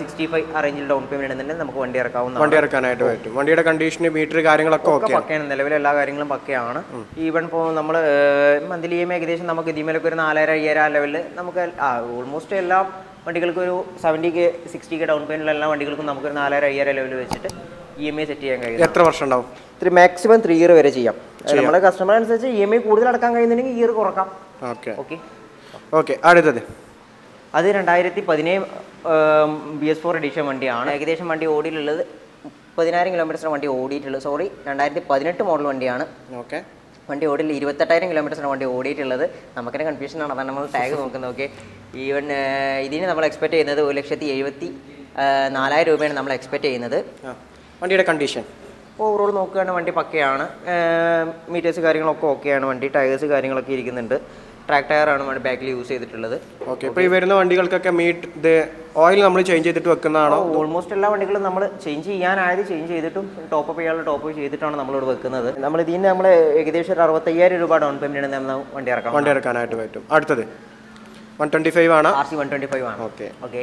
S1: സിക്സ്റ്റി ഫൈവ് റേഞ്ചിൽ ഡൗൺ പേയ്മെന്റ് ഉണ്ടെങ്കിൽ നമുക്ക് വണ്ടി ഇറക്കാവുന്ന
S2: വണ്ടി ഇറക്കാനായിട്ട് പറ്റും. വണ്ടിയുടെ കണ്ടീഷൻ മീറ്റർ കാര്യങ്ങളൊക്കെ
S1: ഒക്കെ
S2: ഓക്കെ
S1: പക്കയാണ്. നിലവിൽ എല്ലാ കാര്യങ്ങളും പക്കയാണ്. ഈവൻ ഇപ്പോൾ നമ്മൾ മന്ത്ലി ഇ ഏകദേശം നമുക്ക് ഇതിമേലൊക്കെ ഒരു നാലായിരം അയ്യായിരം ആ ലെവലിൽ നമുക്ക് ഓൾമോസ്റ്റ് എല്ലാ വണ്ടികൾക്കും ഒരു seventy K sixty K down പേയ്മെന്റുള്ള എല്ലാ വണ്ടികൾക്കും നമുക്കൊരു നാലായിരം അയ്യായിരം ലെവലിൽ വെച്ചിട്ട് ഇ എം ഐ സെറ്റ് ചെയ്യാൻ കഴിയും
S2: എത്ര വർഷം ഉണ്ടാവും?
S1: ത്രീ മാക്സിമം ത്രീ ഇയർ വരെ ചെയ്യാം. നമ്മുടെ കസ്റ്റമർ അനുസരിച്ച് ഇ എം ഐ കൂടുതൽ അടക്കാൻ കഴിയുന്നുണ്ടെങ്കിൽ ഇയർ കുറക്കാം.
S2: ഓക്കെ.
S1: ഓക്കെ
S2: ഓക്കെ അടുത്തത്.
S1: അത് രണ്ടായിരത്തി പതിനേഴ് ബി എസ് ഫോർ എഡീഷൻ വണ്ടിയാണ്. ഏകദേശം വണ്ടി ഓടിയിട്ടുള്ളത് മുപ്പതിനായിരം കിലോമീറ്ററിന് വണ്ടി ഓടിയിട്ടുള്ളത്. സോറി രണ്ടായിരത്തി പതിനെട്ട് മോഡൽ വണ്ടിയാണ്.
S2: ഓക്കെ.
S1: വണ്ടി ഓടിയിൽ ഇരുപത്തെട്ടായിരം കിലോമീറ്ററിന് വണ്ടി ഓടിയിട്ടുള്ളത്. നമുക്കിനെ കൺഫ്യൂഷൻ ആണ് അതാണ് നമ്മൾ ടാഗ് നോക്കുന്നത് ഓക്കെ ഈവൻ ഇതിന് നമ്മൾ എക്സ്പെക്ട് ചെയ്യുന്നത് ഒരു ലക്ഷത്തി എഴുപത്തി നാലായിരം രൂപയാണ് നമ്മൾ എക്സ്പെക്ട് ചെയ്യുന്നത്.
S2: വണ്ടിയുടെ കണ്ടീഷൻ
S1: ഓവറോൾ നോക്കുകയാണ് വണ്ടി പക്കയാണ്. മീറ്റേഴ്സ് കാര്യങ്ങളൊക്കെ ഓക്കെയാണ് വണ്ടി. ടയേഴ്സ് കാര്യങ്ങളൊക്കെ ഇരിക്കുന്നുണ്ട്. ട്രാക്ക് ടയറാണ് വണ്ടി ബാക്കിൽ യൂസ് ചെയ്തിട്ടുള്ളത്.
S2: ഓക്കെ ഇപ്പോൾ ഈ വരുന്ന വണ്ടികൾക്കൊക്കെ മീറ്റ് ഇത് ഓയിൽ നമ്മൾ ചേഞ്ച് ചെയ്തിട്ട് വെക്കുന്നതാണോ?
S1: ഓൾമോസ്റ്റ് എല്ലാ വണ്ടികളും നമ്മൾ ചേഞ്ച് ചെയ്യാനായത് ചേഞ്ച് ചെയ്തിട്ടും ടോപ്പ് അപ്പ് ചെയ്യാനുള്ള ടോപ്പ് ചെയ്തിട്ടാണ് നമ്മളിവിടെ വെക്കുന്നത്. നമ്മൾ ഇതിന് നമ്മൾ ഏകദേശം ഒരു അറുപത്തയ്യായിരം രൂപ ഡൗൺ പേയ്മെന്റ് നമ്മൾ വണ്ടി ഇറക്കാം
S2: വണ്ടി ഇറക്കാനായിട്ട് പറ്റും. അടുത്തത്. വൺ ട്വന്റി ഫൈവ് ആണ്.
S1: R C one twenty five ആണ്.
S2: Okay
S1: okay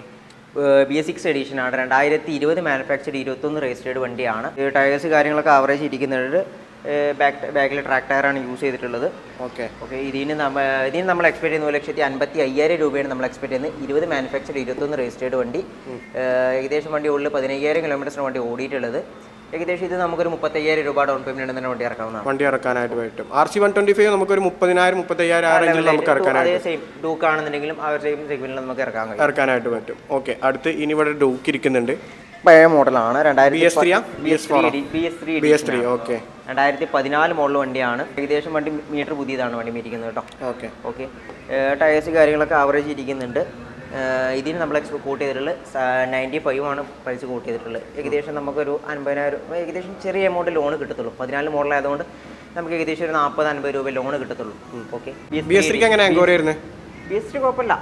S1: B S six edition ആണ്. രണ്ടായിരത്തി ഇരുപത് മാനുഫാക്ചർഡ് ഇരുപത്തൊന്ന് രജിസ്റ്റേർഡ് വണ്ടിയാണ്. ടയേഴ്സ് കാര്യങ്ങളൊക്കെ ആവറേജ് ഇരിക്കുന്നുണ്ട്. ബാക്ക് ബാക്കിൽ ട്രാക്ക് ടയറാണ് യൂസ് ചെയ്തിട്ടുള്ളത്.
S2: ഓക്കെ
S1: ഓക്കെ ഇതിന് നമ്മ ഇതിന് നമ്മൾ എക്സ്പെക്ട് ചെയ്യുന്ന ഒരു ലക്ഷത്തി അൻപത്തി അയ്യായിരം രൂപയാണ് നമ്മൾ എക്സ്പെക്ട് ചെയ്യുന്നത്. ഇരുപത് മാനുഫാക്ചർ ഇരുപത്തൊന്ന് രജിസ്റ്റേർഡ് വണ്ടി. ഏകദേശം വണ്ടി ഉള്ളിൽ പതിനയ്യായിരം കിലോമീറ്ററിന് വണ്ടി ഓടിയിട്ടുള്ളത്. ഏകദേശം ഇത് നമുക്കൊരു മുപ്പത്തയ്യായിരം രൂപ ഡൗൺ പേയ്മെന്റ് തന്നെ വണ്ടി ഇറക്കാവുന്നതാണ്.
S2: വണ്ടി ഇറക്കാനായിട്ട് പറ്റും. R C one twenty five നമുക്കൊരു മുപ്പതിനായിരം മുപ്പത്തയ്യായിരം ആ റേഞ്ചിൽ നമുക്ക് ഇറക്കാനായിട്ട്
S1: അതേ സെയിം ഡൂക്ക് ആണെന്നുണ്ടെങ്കിലും ആ സെയിം സെഗ്മെന്റിൽ നമുക്ക് ഇറക്കാൻ കഴിയും.
S2: ഇറക്കാനായിട്ട് പറ്റും. ഓക്കെ അടുത്ത് ഇനി ഇവിടെ ഡൂക്ക് ഇരിക്കുന്നുണ്ട്.
S1: പഴയ മോഡലാണ്. രണ്ടായിരത്തി പതിനാല് മോഡൽ വണ്ടിയാണ്. ഏകദേശം വണ്ടി മീറ്റർ പുതിയതാണ് വണ്ടി മേടിക്കുന്നത് കേട്ടോ.
S2: ഓക്കെ
S1: ഓക്കെ ടയേഴ്സ് കാര്യങ്ങളൊക്കെ ആവറേജ് ഇരിക്കുന്നുണ്ട്. ഇതിന് നമ്മൾ എക്സ് കൂട്ട് ചെയ്തിട്ടുള്ളത് നയന്റി ഫൈവ് ആണ് പ്രൈസ് കൂട്ട് ചെയ്തിട്ടുള്ളത്. ഏകദേശം നമുക്കൊരു അൻപതിനായിരം ഏകദേശം ചെറിയ എമൗണ്ട് ലോൺ കിട്ടത്തുള്ളൂ. പതിനാല് മോഡൽ ആയതുകൊണ്ട് നമുക്ക് ഏകദേശം ഒരു നാൽപ്പത് അൻപത് രൂപ ലോൺ കിട്ടത്തുള്ളൂ. ഓക്കെ
S2: ബി എസ്
S1: ടി കുഴപ്പമില്ല.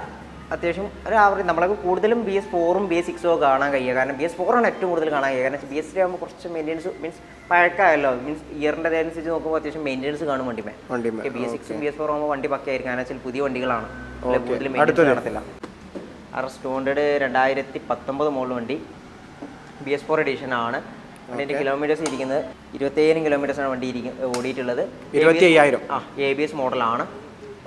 S1: അത്യാവശ്യം ഒരു ആവറേജ് നമ്മളൊക്കെ കൂടുതലും ബി എസ് ഫോറും ബി എസ് സിക്സും ഒക്കെ കാണാൻ കഴിയുക കാരണം ബി എസ് ഫോറാണ് ഏറ്റവും കൂടുതൽ കാണാൻ കഴിയുക കാരണം ബി എസ് ടി ആകുമ്പോൾ കുറച്ച് മെയിന്റെനൻസ് മീൻസ് പഴക്കമായല്ലോ മീൻസ് ഇയറിന്റെ അനുസരിച്ച് നോക്കുമ്പോൾ അത്യാവശ്യം മെയിന്റെനൻസ് കാണും വണ്ടിമേ
S2: വണ്ടി
S1: ബി എസ് സിക്സും ബി എസ് ഫോറും ആകുമ്പോൾ വണ്ടി പക്കയായിരിക്കും. കാരണം വെച്ചാൽ പുതിയ വണ്ടികളാണ്. കൂടുതൽ
S2: അടുത്തത്?
S1: മെയിന്റെനൻസ് കാണത്തില്ല. അറസ്റ്റ് വോണ്ടഡ് രണ്ടായിരത്തി പത്തൊമ്പത് മോഡൽ വണ്ടി ബി എസ് ഫോർ എഡീഷൻ ആണ്. വണ്ടിന്റെ കിലോമീറ്റേഴ്സ് ഇരിക്കുന്നത് ഇരുപത്തയ്യായിരം കിലോമീറ്റേഴ്സാണ് വണ്ടി ഇരിക്കുന്നത് ഓടിയിട്ടുള്ളത്.
S2: ഇരുപത്തി അയ്യായിരം
S1: ആ എ ബി എസ് മോഡലാണ്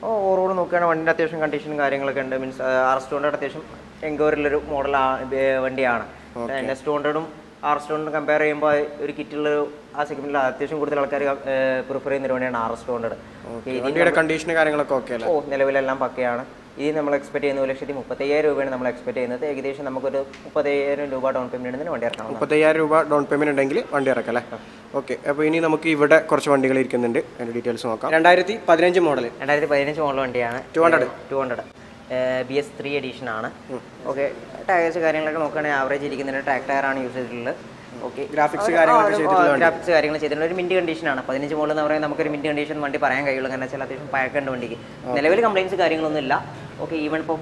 S1: ഓവറോൾ നോക്കുകയാണെങ്കിൽ വണ്ടിന്റെ അത്യാവശ്യം കണ്ടീഷനും കാര്യങ്ങളൊക്കെ ഉണ്ട്. മീൻസ് അറസ്റ്റ് വോണ്ടഡ് അത്യാവശ്യം എൻക്വയറിലൊരു മോഡൽ വണ്ടിയാണ്. എൻ എസ് ടു ഹൺഡ്രഡും ആർ സ്റ്റോണ്ടും കമ്പയർ ചെയ്യുമ്പോൾ ഒരു കിറ്റുള്ള ആ സെഗ്മെന്റിൽ അത്യാവശ്യം കൂടുതൽ ആൾക്കാർ പ്രിഫർ ചെയ്യുന്ന ഒരു വണ്ടിയാണ് ആർ സ്റ്റോണ്ടഡ്
S2: വണ്ടിയുടെ കണ്ടീഷൻ കാര്യങ്ങളൊക്കെ
S1: ഓ നിലവിലെല്ലാം പക്കയാണ്. ഇത് നമ്മൾ എക്സ്പെക്ട് ചെയ്യുന്ന ഒരു ലക്ഷത്തി മുപ്പത്തയ്യായിരം രൂപയാണ് നമ്മൾ എക്സ്പെക്ട് ചെയ്യുന്നത്. ഏകദേശം നമുക്കൊരു മുപ്പത്തയ്യായിരം രൂപ ഡൗൺ പേയ്മെന്റ് ഉണ്ടെങ്കിൽ വണ്ടി ഇറക്കാം
S2: മുപ്പത്തയ്യായിരം രൂപ ഡൗൺ പേയ്മെന്റ് ഉണ്ടെങ്കിൽ വണ്ടി ഇറക്കാം അല്ലേ? ഓക്കെ അപ്പോൾ ഇനി നമുക്ക് ഇവിടെ കുറച്ച് വണ്ടികൾ ഇരിക്കുന്നുണ്ട്. അതിന്റെ ഡീറ്റെയിൽസ് നോക്കാം. രണ്ടായിരത്തി പതിനഞ്ച് മോഡൽ
S1: രണ്ടായിരത്തി പതിനഞ്ച് മോഡൽ വണ്ടിയാണ്
S2: two hundred
S1: two hundred B S three edition ആണ്. ഓക്കെ ടയേഴ്സ് കാര്യങ്ങളൊക്കെ നോക്കുകയാണെങ്കിൽ ആവറേജ് ഇരിക്കുന്നുണ്ട് ട്രാക്ക് ടയർ ആണ് യൂസ് ചെയ്തിട്ടുള്ളത്. ഓക്കെ
S2: ഗ്രാഫിക്സ് കാര്യങ്ങളൊക്കെ
S1: ഗ്രാഫിക്സ് കാര്യങ്ങൾ ചെയ്തിട്ടുണ്ട് ഒരു മിന്റ് കണ്ടീഷനാണ് പതിനഞ്ച് മോഡൽ എന്ന് പറയുന്നത് നമുക്കൊരു മിന്റ് കണ്ടീഷൻ വണ്ടി പറയാൻ കഴിയുള്ളൂ. കാരണം വെച്ചാൽ അത്യാവശ്യം പഴക്കേണ്ട വണ്ടിക്ക്. നിലവിൽ കംപ്ലൈൻസ് കാര്യങ്ങളൊന്നും ഇല്ല ഓക്കെ ഈവൻ ഇപ്പോൾ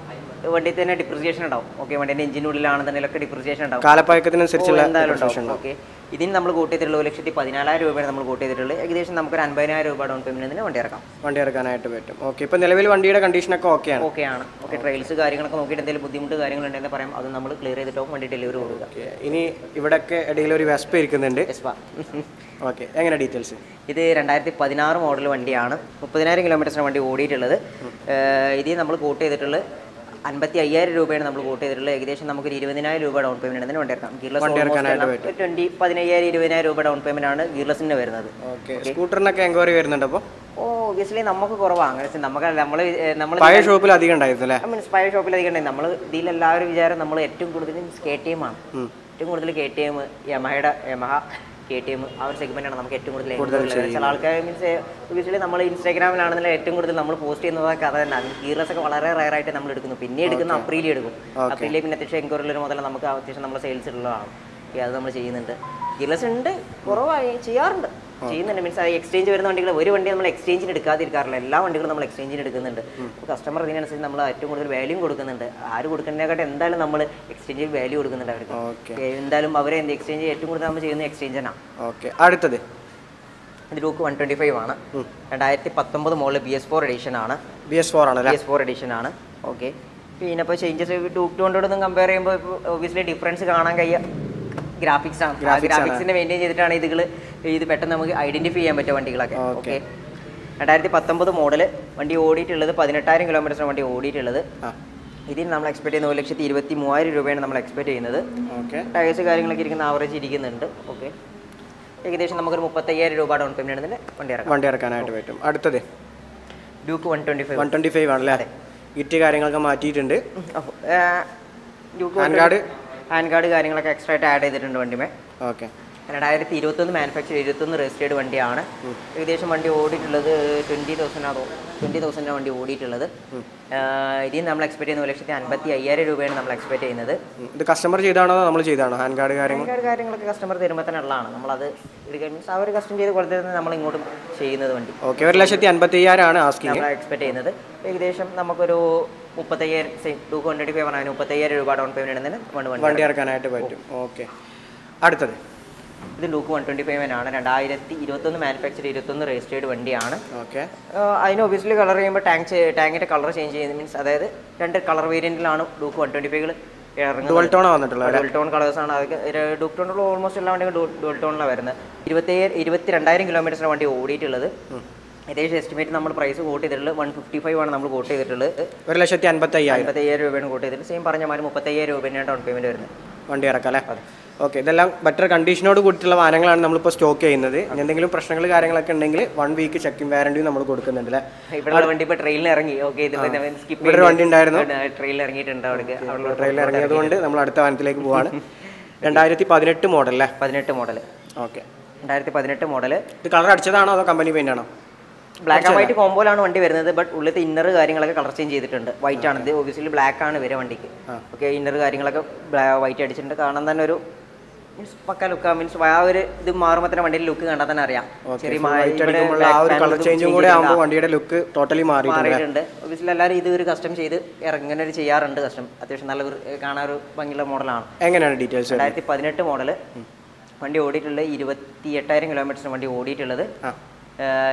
S1: വണ്ടി തന്നെ ഡിപ്രിസിയേഷൻ ഉണ്ടാവും. ഓക്കെ വണ്ടിന്റെ എഞ്ചിനുള്ളിലാണെന്നുണ്ടെങ്കിലൊക്കെ ഡിപ്രിസിയേഷൻ ഉണ്ടാവും.
S2: കാലപ്പഴക്കത്തിനനുസരിച്ചുള്ള
S1: എന്തായാലും ഉണ്ടാവും. ഓക്കെ ഇതിന് നമ്മൾ കൂട്ടി ചെയ്തിട്ടുള്ള ഒരു ലക്ഷത്തി പതിനാലായിരം രൂപയാണ് നമ്മൾ കൂട്ടി ചെയ്തിട്ടുള്ളത്. ഏകദേശം നമുക്കൊരു അൻപതിനായിരം രൂപ ഡൗൺ പേയ്മെന്റിന് വണ്ടി ഇറക്കാം.
S2: വണ്ടി ഇറക്കാനായിട്ട് പറ്റും. ഓക്കെ ഇപ്പോൾ നിലവിൽ വണ്ടിയുടെ കണ്ടീഷനൊക്കെ ഓക്കെയാണ്
S1: ഓക്കെ ആണ്. ഓക്കെ ട്രയൽസ് കാര്യങ്ങളൊക്കെ നോക്കിയിട്ട് എന്തെങ്കിലും ബുദ്ധിമുട്ട് കാര്യങ്ങളുണ്ടെന്ന് പറയാം. അത് നമ്മൾ ക്ലിയർ ചെയ്തിട്ടാവും വണ്ടി ഡെലിവറി കൊടുക്കുക.
S2: ഇനി ഇവിടെയൊക്കെ ഇടയിൽ ഒരു വെസ്പ ഇരിക്കുന്നുണ്ട്.
S1: Yes, വാ.
S2: ഓക്കെ എങ്ങനെ ഡീറ്റെയിൽസ്?
S1: ഇത് രണ്ടായിരത്തി പതിനാറ് മോഡൽ വണ്ടിയാണ്. മുപ്പതിനായിരം കിലോമീറ്റർസിന് വണ്ടി ഓടിയിട്ടുള്ളത്. ഏഹ് ഇത് നമ്മൾ കോട്ട് ചെയ്തിട്ടുള്ളത് അൻപത്തി അയ്യായിരം രൂപയാണ് നമ്മൾ കോട്ട് ചെയ്തിട്ടുള്ളത്. ഏകദേശം നമുക്ക് ഒരു ഇരുപതിനായിരം രൂപ ഡൗൺ പേയ്മെന്റ് വണ്ടി ഇറക്കാം ഗീർലെസ് ട്വന്റി പതിനയ്യായിരം ഇരുപതിനായിരം രൂപ ഡൗൺ പേയ്മെന്റ് ആണ് ഗീർലെസിന് വരുന്നത്.
S2: ഓക്കെ സ്കൂട്ടറിനൊക്കെ എൻക്വയറി വരുന്നുണ്ട് അപ്പോൾ
S1: ഓ ഓബിയസ്ലി നമുക്ക് കുറവാണ് അങ്ങനെ നമുക്ക് നമ്മൾ നമ്മൾ
S2: പഴയ ഷോപ്പിൽ അധികം ഉണ്ടായിരുന്നില്ലേ?
S1: മീൻസ് പഴയ ഷോപ്പിൽ അധികം നമ്മൾ ഇതിൽ എല്ലാവരും വിചാരം നമ്മൾ ഏറ്റവും കൂടുതൽ കെ ടി എം ആണ്. ഏറ്റവും കൂടുതൽ കെ ടി എം യമഹയുടെ യമഹ കെ ടി എം ആ ഒരു സെഗ്മെന്റാണ് ആണ് നമുക്ക് ഏറ്റവും കൂടുതൽ. ചില ആൾക്കാർ മീൻസ് ഒബിയസ്ലി നമ്മൾ ഇൻസ്റ്റാഗ്രാമിലാണെന്നുള്ള ഏറ്റവും കൂടുതൽ നമ്മൾ പോസ്റ്റ് ചെയ്യുന്നതൊക്കെ കഥ തന്നെ. ഗീർലെസ് ഒക്കെ വളരെ റയർ ആയിട്ട് നമ്മൾ എടുക്കുന്നു. പിന്നെ എടുക്കുന്ന അപ്രീലി എടുക്കും. അപ്രീലി പിന്നെ അത്യാവശ്യം എൻക്വയറിൽ മുതൽ നമുക്ക് അത്യാവശ്യം നമ്മുടെ സെയിൽസ് ഉള്ളതാണ് അത് നമ്മൾ ചെയ്യുന്നുണ്ട്. ഗീർലെസ് ഉണ്ട് കുറവായി ചെയ്യാറുണ്ട്. ചെയ്യുന്നുണ്ട്. മീൻസ് അത് എക്സ്ചേഞ്ച് വരുന്ന വണ്ടികൾ ഒരു വണ്ടി നമ്മൾ എക്സ്ചേഞ്ചിന് എടുക്കാതിരിക്കാറില്ല. എല്ലാ വണ്ടികളും നമ്മൾ എക്സ്ചേഞ്ചിന് എടുക്കുന്നുണ്ട്. അപ്പോൾ കസ്റ്റമർ ഇതിനനുസരിച്ച് നമ്മൾ ഏറ്റവും കൂടുതൽ വാല്യൂ കൊടുക്കുന്നുണ്ട്. ആര് കൊടുക്കുന്നതിനെക്കാട്ടും എന്തായാലും നമ്മൾ എക്സ്ചേഞ്ചിൽ വാല്യൂ കൊടുക്കുന്നുണ്ട് അവർക്ക്.
S2: ഓക്കെ.
S1: എന്തായാലും അവരെ എന്ത് എക്സ്ചേഞ്ച് ഏറ്റവും കൂടുതൽ നമ്മൾ ചെയ്യുന്ന എക്സ്ചേഞ്ചാണ്
S2: ഓക്കെ. അടുത്തത്.
S1: ഇത് ലൂക്ക് വൺ ട്വന്റി ഫൈവ് ആണ്. രണ്ടായിരത്തി പത്തൊമ്പത് മോളിൽ ബി എസ് ഫോർ എഡിഷൻ ആണ്.
S2: ബി എസ് ഫോർ ആണ്
S1: ബി എസ് ഫോർ എഡിഷൻ ആണ്. ഓക്കെ പിന്നെ ഇപ്പോൾ ചേഞ്ചസ് ടൂക്ക് ടൂണ്ടോടൊന്നും കമ്പയർ ചെയ്യുമ്പോൾ ഇപ്പോൾ ഓബിയസ്ലി ഡിഫറൻസ് കാണാൻ കഴിയുക ഗ്രാഫിക്സ് ആണ്. ഗ്രാഫിക്സിനെ മെയിന്റെയിൻ ചെയ്തിട്ടാണ് ഇതുകൾ ഇത് പെട്ടെന്ന് നമുക്ക് ഐഡന്റിഫൈ ചെയ്യാൻ പറ്റുക വണ്ടികളൊക്കെ. ഓക്കെ രണ്ടായിരത്തി പത്തൊമ്പത് മോഡൽ വണ്ടി ഓടിയിട്ടുള്ളത് പതിനെട്ടായിരം കിലോമീറ്ററാണ് വണ്ടി ഓടിയിട്ടുള്ളത്. ഇതിന് നമ്മൾ എക്സ്പെക്ട് ചെയ്യുന്ന ഒരു ലക്ഷത്തി ഇരുപത്തി മൂവായിരം രൂപയാണ് നമ്മൾ എക്സ്പെക്ട് ചെയ്യുന്നത്. ടയേഴ്സ് കാര്യങ്ങളൊക്കെ ഇരിക്കുന്ന ആവറേജ് ഇരിക്കുന്നുണ്ട്. ഓക്കെ ഏകദേശം നമുക്കൊരു മുപ്പത്തയ്യായിരം രൂപ ഡൗൺ പേയ്മെന്റിന് വണ്ടി ഇറക്കാം.
S2: വണ്ടി ഇറക്കാനായിട്ട് പറ്റും. അടുത്തത്?
S1: Duke one twenty five
S2: one twenty five ആണല്ലേ? ഇറ്റ് കാര്യങ്ങളൊക്കെ മാറ്റിയിട്ടുണ്ട്.
S1: ഡ്യൂക്ക് ഹാൻഡ് കാർഡ് കാര്യങ്ങളൊക്കെ എക്സ്ട്രാ ആയിട്ട് ആഡ് ചെയ്തിട്ടുണ്ട് വണ്ടിമേ.
S2: ഓക്കെ.
S1: രണ്ടായിരത്തി ഇരുപത്തൊന്ന് മാനുഫാക്ചർ ഇരുപത്തൊന്ന് രജിസ്റ്റേർഡ് വണ്ടിയാണ്. ഏകദേശം വണ്ടി ഓടിയിട്ടുള്ളത് ട്വന്റി തൗസൻഡാണോ ട്വന്റി തൗസൻഡാണ് വണ്ടി ഓടിയിട്ടുള്ളത്. ഇതിൽ നമ്മൾ എക്സ്പെക്ട് ചെയ്യുന്ന ഒരു ലക്ഷത്തി അൻപത്തി അയ്യായിരം രൂപയാണ് നമ്മൾ എക്സ്പെക്ട് ചെയ്യുന്നത്.
S2: ഇത് കസ്റ്റമർ ചെയ്താണോ നമ്മൾ ചെയ്താണോ? ഹാൻഡ് കാർഡ് കാര്യങ്ങൾ?
S1: ഹാൻഡ് കാര്യങ്ങളൊക്കെ കസ്റ്റമർ തരുമ്പോൾ തന്നെ ഉള്ളതാണ്. നമ്മളത് എടുക്കാൻ മീൻസ് അവർ കസ്റ്റം ചെയ്ത് കൊടുത്തത് നമ്മൾ ഇങ്ങോട്ടും ചെയ്യുന്നത് വണ്ടി.
S2: ഓക്കെ ഒരു ലക്ഷത്തി അൻപത്തി അയ്യായിരമാണ്
S1: എക്സ്പെക്ട് ചെയ്യുന്നത്. ഏകദേശം നമുക്കൊരു മുപ്പത്തയ്യായിരം സെയിം ടു ഹൺഡ്രഡ് ഫൈവ് പറഞ്ഞാൽ മുപ്പത്തയ്യായിരം രൂപ ഡൗൺ പേയ്മെന്റ് വണ്ടി
S2: ഇറക്കാനായിട്ട് പറ്റും. ഓക്കെ. അടുത്തത്.
S1: ഇത് ലൂക്ക് വൺ ട്വന്റി ഫൈവ് ആണ്. രണ്ടായിരത്തി ഇരുപത്തൊന്ന് മാനുഫാക്ചർ ഇരുപത്തൊന്ന് രജിസ്റ്റേർഡ് വണ്ടിയാണ്.
S2: ഓക്കെ.
S1: അതിന് ഒബിയസ്ലി കളർ ചെയ്യുമ്പോൾ ടാങ്ക് ടാങ്കിന്റെ കളർ ചേഞ്ച് ചെയ്യുന്നത് മീൻസ് അതായത് രണ്ട് കളർ വേരിയന്റിലാണ് ലൂക്ക് വൺ ട്വന്റി ഫൈവ്
S2: ഡുവൽ വന്നിട്ടുള്ളത്
S1: ഡുവൽ ടോൺ കളേഴ്സ് ആണ്. അതൊക്കെ ഡുവൽ ടോണിലുള്ള ഓൾമോസ്റ്റ് എല്ലാ വണ്ടികളും ഡുവൽ ടോണിലാണ് വരുന്നത്. ഇരുപത്തി ഇരുപത്തി രണ്ടായിരം കിലോമീറ്ററിന് വണ്ടി ഓടിയിട്ടുള്ളത്. ഏകദേശം എസ്റ്റിമേറ്റ് നമ്മൾ പ്രൈസ് കോട്ട് ചെയ്തിട്ടുള്ളത് വൺ ഫിഫ്റ്റി ഫൈവ് ആണ് നമ്മൾ കോട്ട് ചെയ്തിട്ടുള്ളത്.
S2: ഒരു ലക്ഷത്തി അൻപത്തി അയ്യായിരം
S1: അൻപത്തയ്യായിരം രൂപയാണ് കോട്ട് ചെയ്തിട്ട് സെയിം പറഞ്ഞ മാതിരി മുപ്പത്തയ്യായിരം രൂപയാണ് ഡൗൺ പേയ്മെന്റ് വരുന്നത്.
S2: വണ്ടി ഇറക്കാം അല്ലേ? ഓക്കെ ഇതെല്ലാം ബെറ്റർ കണ്ടീഷനോട് കൂടിയിട്ടുള്ള വാഹനങ്ങളാണ് നമ്മളിപ്പോൾ സ്റ്റോക്ക് ചെയ്യുന്നത്. എന്തെങ്കിലും പ്രശ്നങ്ങൾ കാര്യങ്ങളൊക്കെ ഉണ്ടെങ്കിൽ വൺ വീക്ക് ചെക്കിംഗ് വാറണ്ടിയും നമ്മൾ കൊടുക്കുന്നുണ്ട് അല്ലേ?
S1: ഇവിടെ വണ്ടി ഇപ്പോൾ ട്രെയിനിൽ ഇറങ്ങി. ഓക്കെ
S2: ഇവിടെ വണ്ടി ഉണ്ടായിരുന്നു.
S1: ട്രെയിനിൽ ഇറങ്ങിയിട്ടുണ്ട് അവിടെ
S2: ട്രെയിനിൽ ഇറങ്ങിയതുകൊണ്ട് നമ്മൾ അടുത്ത വാഹനത്തിലേക്ക് പോവാണ്. രണ്ടായിരത്തി പതിനെട്ട് മോഡൽ അല്ലേ?
S1: പതിനെട്ട് മോഡൽ
S2: ഓക്കെ
S1: രണ്ടായിരത്തി പതിനെട്ട് മോഡൽ
S2: ഇത് കളർ അടിച്ചതാണോ അതോ കമ്പനി പെയിന്റ് ആണോ?
S1: ബ്ലാക്ക് ആൻഡ് വൈറ്റ് കോമ്പോയിലാണ് വണ്ടി വരുന്നത്. ബട്ട് ഉള്ളിലത്തെ ഇന്നർ കാര്യങ്ങളൊക്കെ കളർ ചേഞ്ച് ചെയ്തിട്ടുണ്ട്. വൈറ്റ് ആണ് ഇത് ഒബിയസ്ലി ബ്ലാക്ക് ആണ് വരെ വണ്ടിക്ക്. ഓക്കെ ഇന്നർ കാര്യങ്ങളൊക്കെ വൈറ്റ് അടിച്ചിട്ടുണ്ട്. കാണാൻ തന്നെ ഒരു മീൻസ് പക്ക ലുക്ക് മീൻസ് ആ ഒരു ഇത് മാറുമ്പോൾ തന്നെ വണ്ടിയുടെ ലുക്ക് കണ്ടാൽ തന്നെ അറിയാം. ചെറിയ.
S2: വണ്ടിയുടെ ലുക്ക് ടോട്ടലി മാറിയിട്ടുണ്ട്
S1: ഒബിയസ്ലി എല്ലാവരും ഇത് ഒരു കസ്റ്റം ചെയ്ത് ഇറങ്ങനെ ഒരു ചെയ്യാറുണ്ട് കസ്റ്റം അത്യാവശ്യം നല്ല ഒരു കാണാൻ ഒരു ഭംഗിയുള്ള മോഡലാണ്.
S2: എങ്ങനെയാണ് ഡീറ്റെയിൽസ്
S1: രണ്ടായിരത്തി പതിനെട്ട് മോഡൽ വണ്ടി ഓടിയിട്ടുള്ളത് ഇരുപത്തി എട്ടായിരം കിലോമീറ്ററിന് വണ്ടി ഓടിയിട്ടുള്ളത്.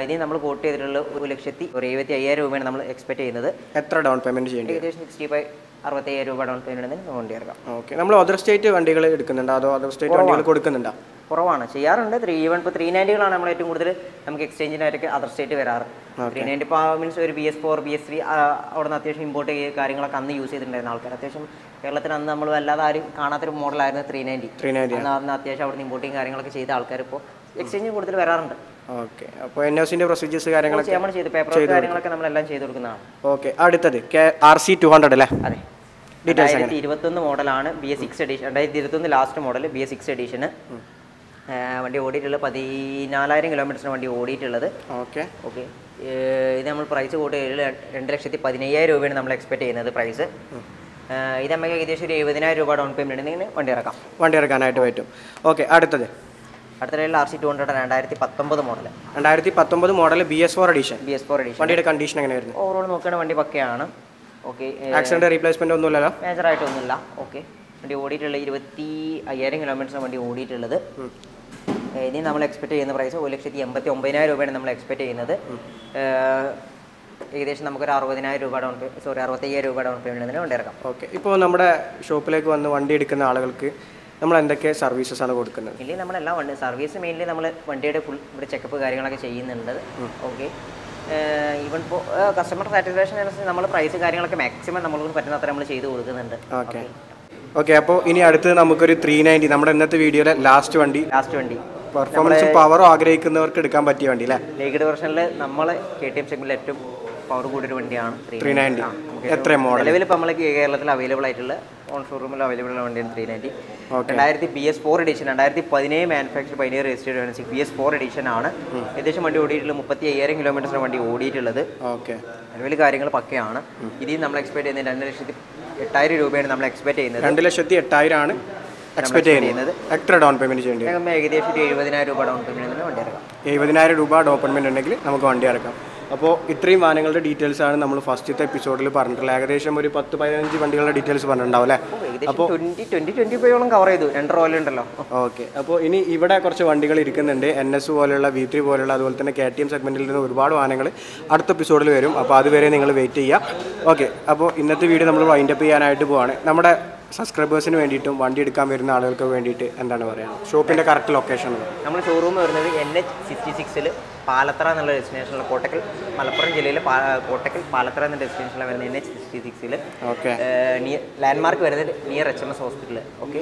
S1: ഇനി നമ്മൾ കോട്ട് ചെയ്തിട്ടുള്ള ഒരു ലക്ഷത്തി ഒരു എഴുപത്തി അയ്യായിരം രൂപയാണ് നമ്മൾ എക്സ്പെക്ട് ചെയ്യുന്നത്.
S2: എത്ര ഡൗൺ പേയ്മെന്റ് ചെയ്യേണ്ടത്
S1: ഏകദേശം സിക്സ്റ്റി ഫൈവ് അറുപത്തയ്യായിരം രൂപ ഡൗൺ പേയ്മെന്റ് വണ്ടി ഇറക്കാം
S2: ഓക്കെ നമ്മൾ അതർ സ്റ്റേറ്റ് വണ്ടികൾ എടുക്കുന്നുണ്ടോ? അതോ അതർ സ്റ്റേറ്റ് വണ്ടികൾ കൊടുക്കുന്നുണ്ടോ?
S1: കുറവാണ്. ചെയ്യാറുണ്ട്. ത്രീ ഈവൺ ഇപ്പോൾ ത്രീ നയന്റികളാണ് നമ്മൾ ഏറ്റവും കൂടുതൽ നമുക്ക് എക്സ്ചേഞ്ചിനായിട്ടൊക്കെ അതർ സ്റ്റേറ്റ് വരാറ്. ത്രീ നയന്റി ഇപ്പോൾ മീൻസ് ഒരു B S four B S three അവിടെ നിന്ന് അത്യാവശ്യം ഇമ്പോർട്ട് ചെയ്ത് കാര്യങ്ങളൊക്കെ അന്ന് യൂസ് ചെയ്തിട്ടുണ്ടായിരുന്ന ആൾക്കാർ അത്യാവശ്യം കേരളത്തിൽ അന്ന് നമ്മൾ വല്ലാതെ ആരും കാണാത്തൊരു മോഡലായിരുന്നു ത്രീ നയന്റി
S2: ത്രീ നയന്റി
S1: അന്ന് അന്ന് അത്യാവശ്യം അവിടെ നിന്ന് ഇമ്പോർട്ടിങ് കാര്യങ്ങളൊക്കെ ചെയ്ത ആൾക്കാർ ഇപ്പോൾ എക്സ്ചേഞ്ച് കൂടുതൽ വരാറുണ്ട്.
S2: ഓക്കെ. അപ്പോൾ എൻ എസിന്റെ പ്രൊസീജിയേഴ്സ് കാര്യങ്ങളൊക്കെ
S1: നമ്മൾ ചെയ്ത് പേപ്പർ കാര്യങ്ങളൊക്കെ നമ്മളെല്ലാം ചെയ്ത് കൊടുക്കുന്നതാണ്.
S2: ഓക്കെ. അടുത്തത് K R C two hundred അല്ലേ?
S1: അതെ. രണ്ടായിരത്തി ഇരുപത്തൊന്ന് മോഡലാണ് ബി എസ് സിക്സ് എഡീഷൻ രണ്ടായിരത്തി ഇരുപത്തൊന്ന് last model B S six എഡീഷന് വണ്ടി ഓടിയിട്ടുള്ളത് പതിനാലായിരം കിലോമീറ്ററിന് വണ്ടി ഓടിയിട്ടുള്ളത്.
S2: ഓക്കെ.
S1: ഓക്കെ. ഇത് നമ്മൾ പ്രൈസ് കൂട്ടി രണ്ട് ലക്ഷത്തി പതിനയ്യായിരം രൂപയാണ് നമ്മൾ എക്സ്പെക്ട് ചെയ്യുന്നത് പ്രൈസ് ഇത് നമുക്ക് ഏകദേശം ഒരു എഴുപതിനായിരം രൂപ ഡൗൺ പേയ്മെന്റ് ഉണ്ടെങ്കിൽ വണ്ടി ഇറക്കാം.
S2: വണ്ടി ഇറക്കാനായിട്ട് പറ്റും. ഓക്കെ അടുത്തത്.
S1: അടുത്ത ആർ സി ടു ഹൺഡ്രഡ് രണ്ടായിരത്തി പത്തൊമ്പത് മോഡൽ
S2: രണ്ടായിരത്തി പത്തൊമ്പത് model B S four edition
S1: B S four edition
S2: വണ്ടിയുടെ കണ്ടീഷൻ എങ്ങനെയായിരുന്നു?
S1: ഓവറോൾ നോക്കുകയാണെങ്കിൽ വണ്ടി പക്കയാണ്. ഓക്കെ
S2: ആക്സിഡന്റ് റീപ്ലേസ്മെന്റ് ഒന്നുമില്ലല്ലോ?
S1: മേജറായിട്ടൊന്നുമില്ല. ഓക്കെ വണ്ടി ഓടിയിട്ടുള്ള ഇരുപത്തി അയ്യായിരം കിലോമീറ്ററിന് വണ്ടി ഓടിയിട്ടുള്ളത്. ഇനി നമ്മൾ എക്സ്പെക്ട് ചെയ്യുന്ന പ്രൈസ് ഒരു ലക്ഷത്തി എൺപത്തി ഒമ്പതിനായിരം രൂപയാണ് നമ്മൾ എക്സ്പെക്ട് ചെയ്യുന്നത്. ഏകദേശം നമുക്കൊരു അറുപതിനായിരം രൂപ ഡൗൺ സോറി അറുപത്തയ്യായിരം രൂപ ഡൗൺ പേയ്മെന്റിന് വണ്ടി ഇറക്കാം.
S2: ഓക്കെ ഇപ്പോൾ നമ്മുടെ ഷോപ്പിലേക്ക് വന്ന് വണ്ടി എടുക്കുന്ന ആളുകൾക്ക് നമ്മൾ എന്തൊക്കെ സർവീസസ് ആണ് കൊടുക്കുന്നത്?
S1: ഇല്ലെങ്കിൽ നമ്മളെല്ലാം വണ്ടി സർവീസ് മെയിൻലി നമ്മൾ വണ്ടിയുടെ ഫുൾ ഇവിടെ ചെക്കപ്പ് കാര്യങ്ങളൊക്കെ ചെയ്യുന്നുണ്ട്. ഓക്കെ ഈവൻ ഇപ്പോൾ കസ്റ്റമർ സാറ്റിസ്ഫാക്ഷൻ അനുസരിച്ച് നമ്മൾ പ്രൈസ് കാര്യങ്ങളൊക്കെ മാക്സിമം നമ്മൾക്ക് പറ്റുന്ന അത്ര നമ്മൾ ചെയ്ത് കൊടുക്കുന്നുണ്ട്.
S2: ഓക്കെ ഓക്കെ അപ്പോൾ ഇനി അടുത്ത് നമുക്കൊരു ത്രീ നയന്റി നമ്മുടെ ഇന്നത്തെ വീഡിയോയിലെ ലാസ്റ്റ് വണ്ടി.
S1: ലാസ്റ്റ് വണ്ടി.
S2: പെർഫോമൻസും പവറും ആഗ്രഹിക്കുന്നവർക്ക് എടുക്കാൻ പറ്റിയ വണ്ടി അല്ലേ
S1: ലേഗഡ് വെർഷനിൽ നമ്മൾ കെ ടി എം സെഗ്മെന്റിൽ ഏറ്റവും പവർ കൂടിയൊരു വണ്ടിയാണ്
S2: ത്രീ നയന്റി എത്ര മോഡൽ
S1: നിലവിൽ ഇപ്പോൾ നമ്മൾ കേരളത്തിൽ അവൈലബിൾ ആയിട്ടുള്ള ഓൺ ഷോറൂമിൽ അവൈലബിൾ ആണ് വണ്ടി ത്രീ
S2: നയന്റി.
S1: രണ്ടായിരത്തി ബി എസ് ഫോർ എഡിഷൻ രണ്ടായിരത്തി പതിനേഴ് മാനുഫാക്ചർ പതിനേഴ് രജിസ്റ്റേർഡ് ആണ്. ബി എസ് ഫോർ എഡിഷൻ ആണ്. ഏകദേശം വണ്ടി ഓടിയിട്ടുള്ള മുപ്പത്തി അയ്യായിരം കിലോമീറ്ററിന് വണ്ടി ഓടിയിട്ടുള്ളത്.
S2: ഓക്കെ
S1: അതുപോലെ കാര്യങ്ങൾ പക്കയാണ്. ഇതിൽ നമ്മൾ എക്സ്പെക്ട് ചെയ്യുന്നത് രണ്ട് ലക്ഷത്തി എട്ടായിരം രൂപയാണ് നമ്മൾ എക്സ്പെക്ട് ചെയ്യുന്നത്.
S2: രണ്ട് ലക്ഷത്തി എട്ടായിരം ആണ് എക്സ്പെക്ട് ചെയ്യുന്നത്. എത്ര ഡൗൺ പേയ്മെന്റ് ചെയ്യേണ്ടി
S1: ഏകദേശം എഴുപതിനായിരം രൂപ ഡൗൺ പേയ്മെന്റ് വണ്ടി ഇറക്കാം.
S2: എഴുപതിനായിരം രൂപ ഡൗൺ പേയ്മെന്റ് ഉണ്ടെങ്കിൽ നമുക്ക് വണ്ടി ഇറക്കാം. അപ്പോൾ ഇത്രയും വാഹനങ്ങളുടെ ഡീറ്റെയിൽസ് ആണ് നമ്മൾ ഫസ്റ്റത്തെ എപ്പിസോഡിൽ പറഞ്ഞിട്ടുള്ളത്. ഏകദേശം ഒരു പത്ത് പതിനഞ്ച് വണ്ടികളുടെ ഡീറ്റെയിൽസ് പറഞ്ഞിട്ടുണ്ടാവും അല്ലേ?
S1: ഫൈവോളം കവർ ചെയ്തു. റോയിൽ ഉണ്ടല്ലോ
S2: ഓക്കെ. അപ്പോൾ ഇനി ഇവിടെ കുറച്ച് വണ്ടികൾ ഇരിക്കുന്നുണ്ട്. എൻ എസ് പോലെയുള്ള വി ത്രീ പോലെയുള്ള അതുപോലെ തന്നെ കെ ടി എം സെഗ്മെന്റിൽ നിന്ന് ഒരുപാട് വാഹനങ്ങൾ അടുത്ത എപ്പിസോഡിൽ വരും. അപ്പോൾ അതുവരെ നിങ്ങൾ വെയിറ്റ് ചെയ്യുക. ഓക്കെ. അപ്പോൾ ഇന്നത്തെ വീഡിയോ നമ്മൾ വൈൻഡപ്പ് ചെയ്യാനായിട്ട് പോവാണ്. നമ്മുടെ സബ്സ്ക്രൈബേഴ്സിന് വേണ്ടിയിട്ടും വണ്ടി എടുക്കാൻ വരുന്ന ആളുകൾക്ക് വേണ്ടിയിട്ട് എന്താണ് പറയുക ഷോപ്പിന്റെ കറക്റ്റ് ലൊക്കേഷൻ
S1: നമ്മൾ ഷോറൂം വരുന്നത് എൻ എച്ച് സിക്സ്റ്റി സിക്സിൽ പാലത്തറ എന്നുള്ള ഡെസ്റ്റിനേഷനിൽ കോട്ടക്കൽ മലപ്പുറം ജില്ലയിലെ കോട്ടക്കൽ പാലത്ര എന്ന ഡെസ്റ്റിനേഷനിൽ വരുന്ന എൻ എച്ച് സിക്സ്റ്റി സിക്സിൽ
S2: ഓക്കെ
S1: ലാൻഡ്മാർക്ക് വരുന്നത് near H M S hospital okay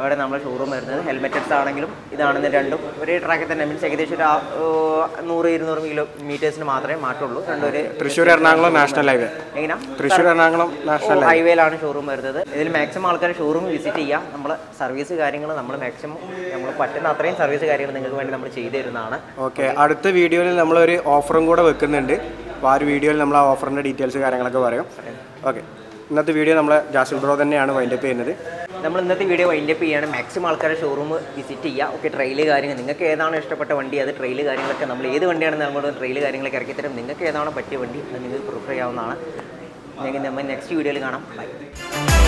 S1: അവിടെ നമ്മുടെ ഷോറൂം വരുന്നത്. ഹെൽമെറ്റഡ്സ് ആണെങ്കിലും ഇതാണെന്ന് രണ്ടും. ഒരേ ട്രാക്കിൽ തന്നെ. മീൻസ് ഏകദേശം ഒരു നൂറ് ഇരുന്നൂറ് കിലോ മീറ്റേഴ്സിന് മാത്രമേ മാറ്റുള്ളൂ. രണ്ടൊരു
S2: തൃശ്ശൂർ എറണാകുളം നാഷണൽ ഹൈവേ
S1: എങ്ങനെയാ
S2: തൃശ്ശൂർ എറണാകുളം നാഷണൽ
S1: ഹൈവേയിലാണ് ഷോറൂം വരുന്നത്. ഇതിൽ മാക്സിമം ആൾക്കാർ ഷോറൂം വിസിറ്റ് ചെയ്യുക നമ്മൾ സർവീസ് കാര്യങ്ങൾ നമ്മൾ മാക്സിമം നമ്മൾ പറ്റുന്ന അത്രയും സർവീസ് കാര്യങ്ങൾ നിങ്ങൾക്ക് വേണ്ടി നമ്മൾ ചെയ്തു തരുന്നതാണ്.
S2: ഓക്കെ അടുത്ത വീഡിയോയിൽ നമ്മളൊരു ഓഫറും കൂടെ വെക്കുന്നുണ്ട്. അപ്പോൾ ആ ഒരു വീഡിയോയിൽ നമ്മൾ ആ ഓഫറിന്റെ ഡീറ്റെയിൽസ് കാര്യങ്ങളൊക്കെ പറയും. ഓക്കെ. ഇന്നത്തെ വീഡിയോ നമ്മളെ ജാസിൽ ബ്രോ തന്നെയാണ് വൈൻഡപ്പ് ചെയ്യുന്നത്.
S1: നമ്മൾ ഇന്നത്തെ വീഡിയോ വൈൻഡപ്പ് ചെയ്യാണ്. മാക്സിമം ആൾക്കാരെ ഷോറൂം വിസിറ്റ് ചെയ്യുക ഓക്കെ ട്രെയിൽ കാര്യങ്ങൾ. നിങ്ങൾക്ക് ഏതാണോ ഇഷ്ടപ്പെട്ട വണ്ടി? അത് ട്രെയിൽ കാര്യങ്ങളൊക്കെ നമ്മൾ ഏത് വണ്ടിയാണെന്ന് നമ്മളോട് ട്രെയിൽ കാര്യങ്ങളൊക്കെ ഇറക്കി തരും. നിങ്ങൾക്ക് ഏതാണോ പറ്റിയ വണ്ടി അത് നിങ്ങൾക്ക് പ്രിഫർ ചെയ്യാവുന്നതാണ്. നമ്മൾ നെക്സ്റ്റ് വീഡിയോയിൽ കാണാം. ബൈ